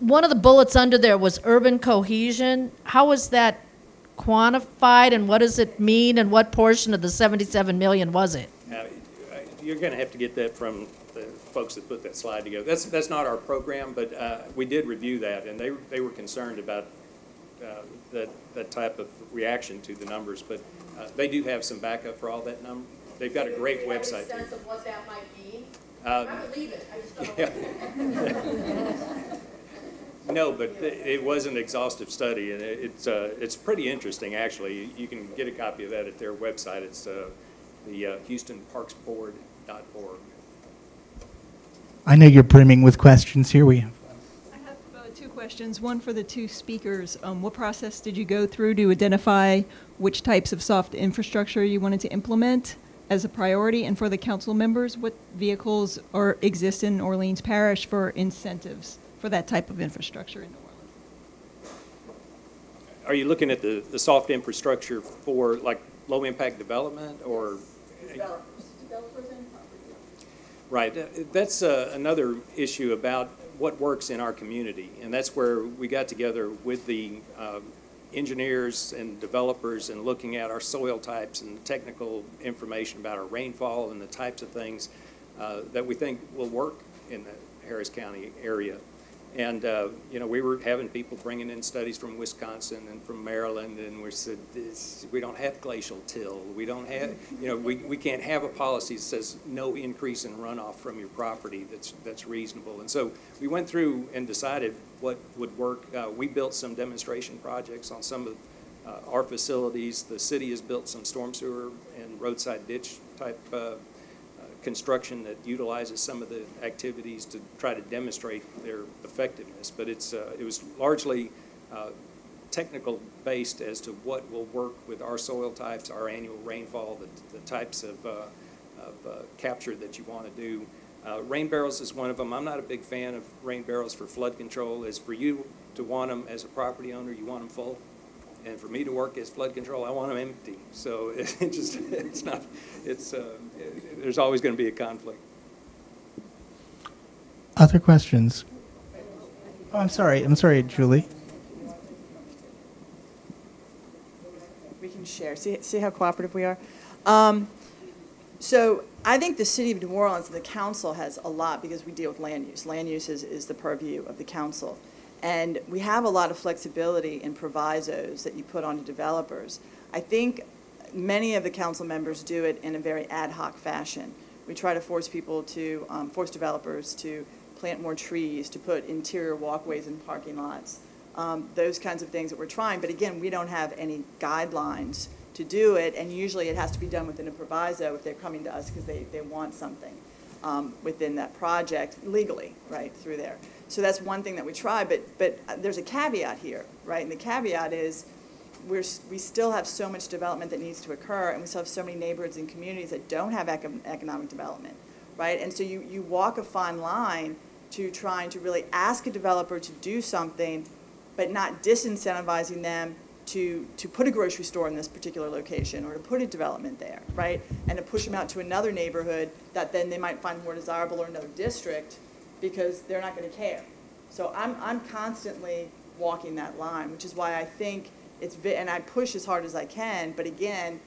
One of the bullets under there was urban cohesion. How was that quantified, and what does it mean, and what portion of the 77 million was it? You're going to have to get that from folks that put that slide together. That's, that's not our program, but uh, we did review that, and they, they were concerned about uh, that, that type of reaction to the numbers, but uh, they do have some backup for all that number. They've got a great website. Do you a sense of what that might be? Um, I believe it, I just don't know. No, but it it was an exhaustive study, and it's, uh, it's pretty interesting, actually. You can get a copy of that at their website. It's uh, the uh, HoustonParksBoard.org. I know you're brimming with questions. Here we have. I have uh, two questions. One for the two speakers. Um, What process did you go through to identify which types of soft infrastructure you wanted to implement as a priority? And for the council members, what vehicles are, exist in Orleans Parish for incentives for that type of infrastructure in New Orleans? Are you looking at the, the soft infrastructure for like low-impact development or? Developers, developers and property. Right, that's uh, another issue about what works in our community, and that's where we got together with the um, engineers and developers and looking at our soil types and technical information about our rainfall and the types of things uh, that we think will work in the Harris County area. And, uh, you know, we were having people bringing in studies from Wisconsin and from Maryland, and we said, we don't have glacial till. We don't have, you know, we, we can't have a policy that says no increase in runoff from your property that's, that's reasonable. And so we went through and decided what would work. Uh, we built some demonstration projects on some of uh, our facilities. The city has built some storm sewer and roadside ditch type uh, construction that utilizes some of the activities to try to demonstrate their effectiveness. But it's, uh, it was largely uh, technical based as to what will work with our soil types, our annual rainfall, the, the types of, uh, of uh, capture that you want to do. Uh, rain barrels is one of them. I'm not a big fan of rain barrels for flood control. As for you to want them as a property owner, you want them full. And for me to work as flood control, I want them empty. So it just, it's not, it's, uh, there's always going to be a conflict. Other questions? Oh, I'm sorry. I'm sorry, Julie. we can share. See, see how cooperative we are? Um, so I think the city of New Orleans the council has a lot because we deal with land use. Land use is, is the purview of the council. And we have a lot of flexibility in provisos that you put on developers. I think many of the council members do it in a very ad hoc fashion. We try to force people to, um, force developers to plant more trees, to put interior walkways in parking lots, um, those kinds of things that we're trying. But again, we don't have any guidelines to do it, and usually it has to be done within a proviso if they're coming to us because they, they want something um, within that project legally, right, through there. So that's one thing that we try, but, but uh, there's a caveat here, right? And the caveat is we're, we still have so much development that needs to occur, and we still have so many neighborhoods and communities that don't have econ- economic development, right? And so you, you walk a fine line to trying to really ask a developer to do something, but not disincentivizing them to, to put a grocery store in this particular location or to put a development there, right? And to push them out to another neighborhood that then they might find more desirable or another district because they're not going to care. So I'm, I'm constantly walking that line, which is why I think it's, and I push as hard as I can, but again,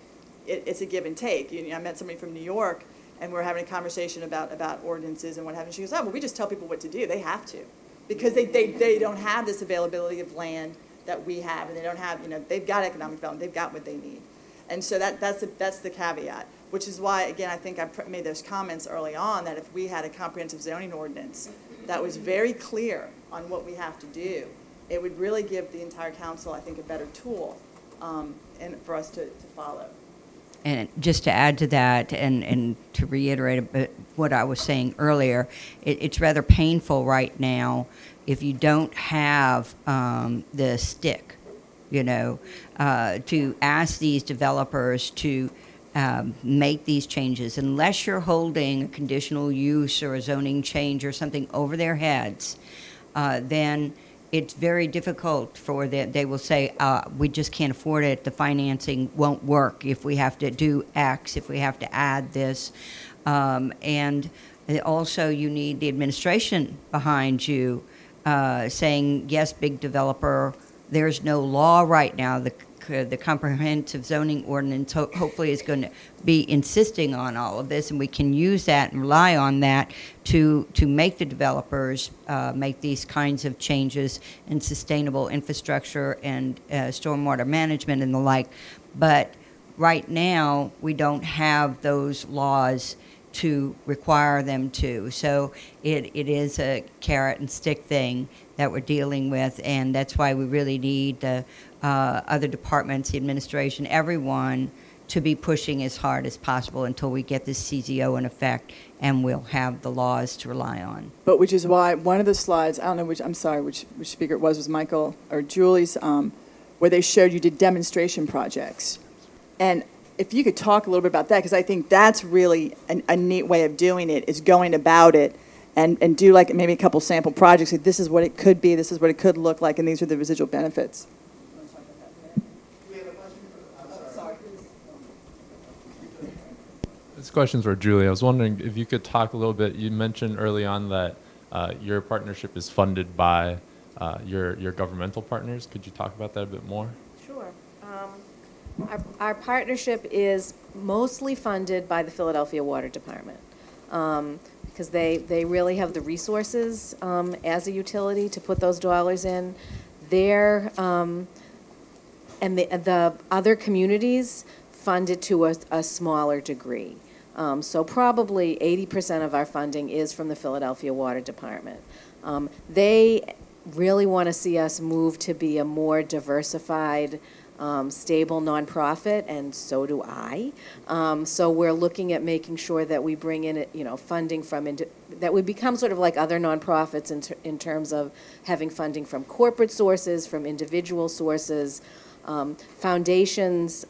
it, it's a give and take. You know, I met somebody from New York, and we are having a conversation about, about ordinances and what have. She goes, oh, well, we just tell people what to do. They have to. Because they, they, they don't have this availability of land that we have, and they don't have, you know, they've got economic development, they've got what they need. And so that, that's, the, that's the caveat, which is why, again, I think I made those comments early on, that if we had a comprehensive zoning ordinance that was very clear on what we have to do, it would really give the entire council, I think, a better tool um, and for us to, to follow. And just to add to that, and, and to reiterate a bit what I was saying earlier, it, it's rather painful right now if you don't have um, the stick, you know, uh, to ask these developers to um, make these changes. Unless you're holding a conditional use or a zoning change or something over their heads, uh, then it's very difficult for them. They will say, uh, we just can't afford it. The financing won't work if we have to do X, if we have to add this. Um, and also, you need the administration behind you uh, saying, yes, big developer, there's no law right now. The, the comprehensive zoning ordinance ho- hopefully is going to be insisting on all of this, and we can use that and rely on that to, to make the developers uh, make these kinds of changes in sustainable infrastructure and uh, stormwater management and the like. But right now, we don't have those laws to require them to. So it, it is a carrot and stick thing that we're dealing with, and that's why we really need the uh, other departments, the administration, everyone to be pushing as hard as possible until we get this CZO in effect and we'll have the laws to rely on. But which is why one of the slides, I don't know which, I'm sorry, which, which speaker it was, was Michael or Julie's, um, where they showed you did demonstration projects. And if you could talk a little bit about that, because I think that's really a, a neat way of doing it, is going about it and, and do like maybe a couple sample projects. Like this is what it could be, this is what it could look like, and these are the residual benefits. This question's for Julie. I was wondering if you could talk a little bit. You mentioned early on that uh, your partnership is funded by uh, your your governmental partners. Could you talk about that a bit more? Sure. Um, Our, our partnership is mostly funded by the Philadelphia Water Department, um, because they, they really have the resources um, as a utility to put those dollars in. Their, um, and the, the other communities fund it to a, a smaller degree. Um, So probably 80% of our funding is from the Philadelphia Water Department. Um, They really want to see us move to be a more diversified um, stable nonprofit, and so do I. Um, so we're looking at making sure that we bring in, you know, funding from, indi- that we become sort of like other nonprofits in, ter- in terms of having funding from corporate sources, from individual sources, um, foundations.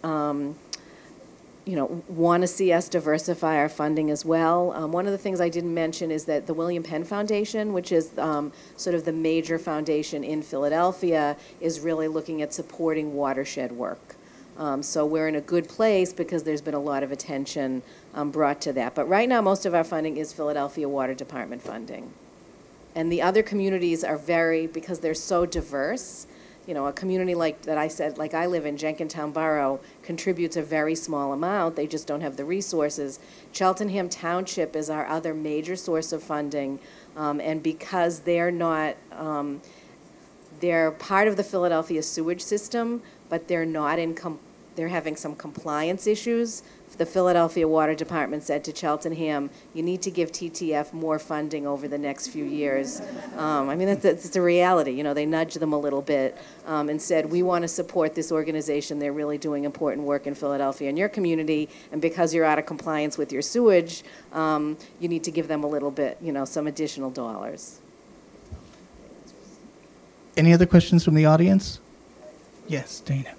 You know, want to see us diversify our funding as well. Um, one of the things I didn't mention is that the William Penn Foundation, which is um, sort of the major foundation in Philadelphia, is really looking at supporting watershed work. Um, so we're in a good place because there's been a lot of attention um, brought to that. But right now, most of our funding is Philadelphia Water Department funding. And the other communities are very, because they're so diverse, you know, a community like that I said, like I live in Jenkintown Borough, contributes a very small amount. They just don't have the resources. Cheltenham Township is our other major source of funding, um, and because they're not, um, they're part of the Philadelphia sewage system, but they're not in, they're having some compliance issues. The Philadelphia Water Department said to Cheltenham, you need to give TTF more funding over the next few years. Um, I mean, that's, that's a reality, you know, they nudged them a little bit um, and said, we want to support this organization, they're really doing important work in Philadelphia and your community, and because you're out of compliance with your sewage, um, you need to give them a little bit, you know, some additional dollars. Any other questions from the audience? Yes, Dana.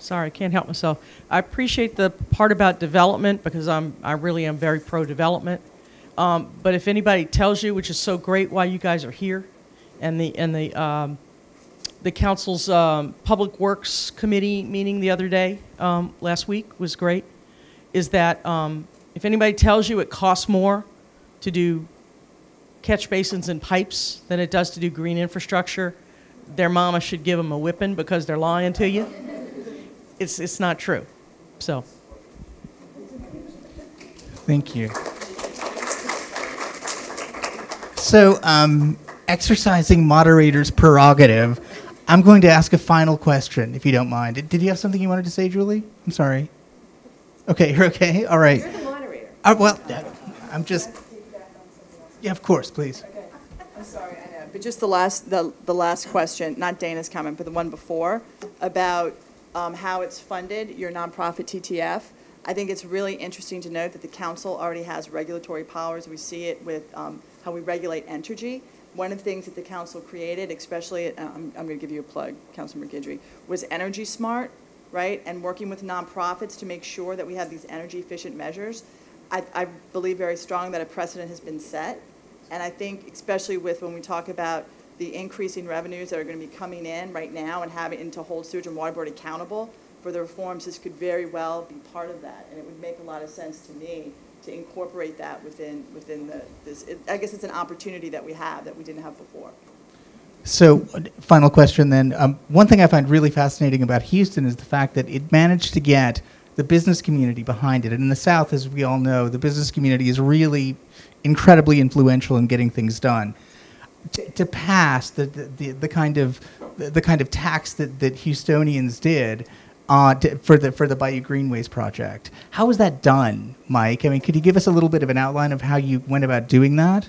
Sorry, I can't help myself. I appreciate the part about development because I'm, I really am very pro-development. Um, but if anybody tells you, which is so great, why you guys are here, and the and the um, the council's um, public works committee meeting the other day, um, last week was great, is that um, if anybody tells you it costs more to do catch basins and pipes than it does to do green infrastructure, their mama should give them a whipping because they're lying to you it's, it's not true. So. Thank you. So, um, exercising moderator's prerogative, I'm going to ask a final question, if you don't mind. Did you have something you wanted to say, Julie? I'm sorry. Okay, you're okay. All right. You're the moderator. Uh, well, I'm just. Yeah, of course, please. Okay. I'm sorry, I know, but just the last, the, the last question, not Dana's comment, but the one before, about um, how it's funded, your nonprofit TTF. I think it's really interesting to note that the council already has regulatory powers. We see it with um, how we regulate energy. One of the things that the council created, especially, uh, I'm, I'm going to give you a plug, Councilman Guidry, was Energy Smart, right? And working with nonprofits to make sure that we have these energy efficient measures. I, I believe very strong that a precedent has been set. And I think, especially with when we talk about the increasing revenues that are going to be coming in right now and having and to hold sewage and water board accountable for the reforms, this could very well be part of that. And it would make a lot of sense to me to incorporate that within within the this. It, I guess it's an opportunity that we have that we didn't have before. So, final question then. Um, one thing I find really fascinating about Houston is the fact that it managed to get the business community behind it. And in the South, as we all know, the business community is really incredibly influential in getting things done to, to pass the, the, the, kind of the kind of tax that, that Houstonians did uh, to, for the for the Bayou Greenways project. How was that done, Mike? I mean, could you give us a little bit of an outline of how you went about doing that?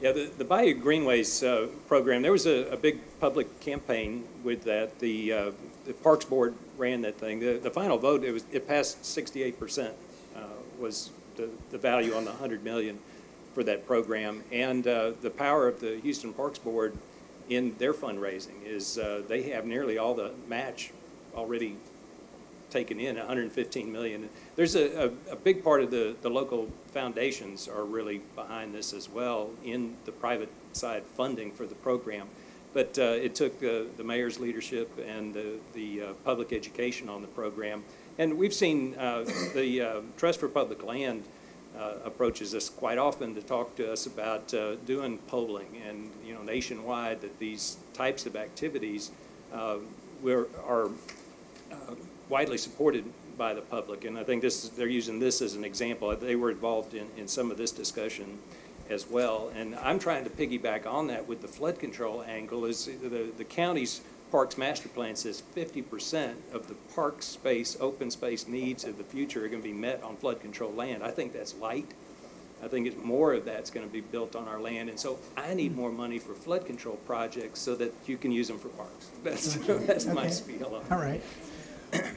Yeah, the, the Bayou Greenways uh, program, there was a, a, big public campaign with that. The, uh, the Parks Board ran that thing. The, the final vote, it was it passed 68% uh, was the, the value on the 100 million for that program. And uh, the power of the Houston Parks Board in their fundraising is uh, they have nearly all the match already taken in, 115 million. There's a, a, a, big part of the, the local foundations are really behind this as well in the private side funding for the program. But uh, it took uh, the mayor's leadership and the, the uh, public education on the program. And we've seen uh, the Trust for Public Land approaches us quite often to talk to us about uh, doing polling and you know nationwide that these types of activities uh, are uh, widely supported by the public. And I think this they're using this as an example. They were involved in, in some of this discussion as well. And I'm trying to piggyback on that with the flood control angle is the, the county's Parks Master Plan says 50% of the park space, open space needs of the future are going to be met on flood control land. I think that's light. I think it's more of that's going to be built on our land, and so I need more money for flood control projects so that you can use them for parks. That's, that's my Okay. spiel. All right.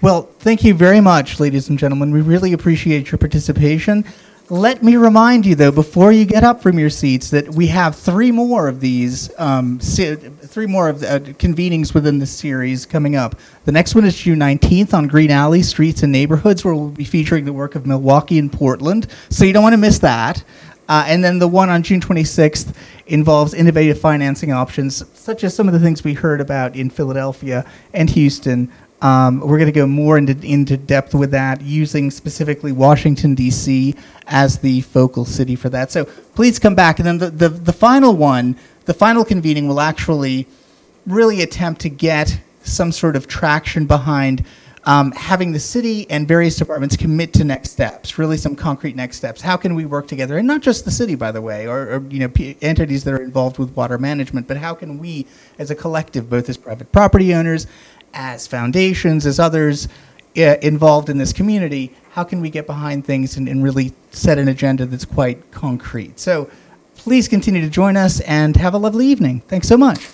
Well, thank you very much, ladies and gentlemen. We really appreciate your participation. Let me remind you, though, before you get up from your seats, that we have three more of these, um, three more of the uh, convenings within the series coming up. The next one is June 19th on Green Alley Streets and Neighborhoods, where we'll be featuring the work of Milwaukee and Portland. So you don't want to miss that. Uh, and then the one on June 26th involves innovative financing options, such as some of the things we heard about in Philadelphia and Houston. Um, we're going to go more into, into depth with that, using specifically Washington, D.C. as the focal city for that. So please come back. And then the, the, the final one, the final convening, will actually really attempt to get some sort of traction behind um, having the city and various departments commit to next steps, really some concrete next steps. How can we work together? And not just the city, by the way, or, or you know, p- entities that are involved with water management, but how can we, as a collective, both as private property owners, as foundations, as others uh, involved in this community, how can we get behind things and, and really set an agenda that's quite concrete? So please continue to join us and have a lovely evening. Thanks so much.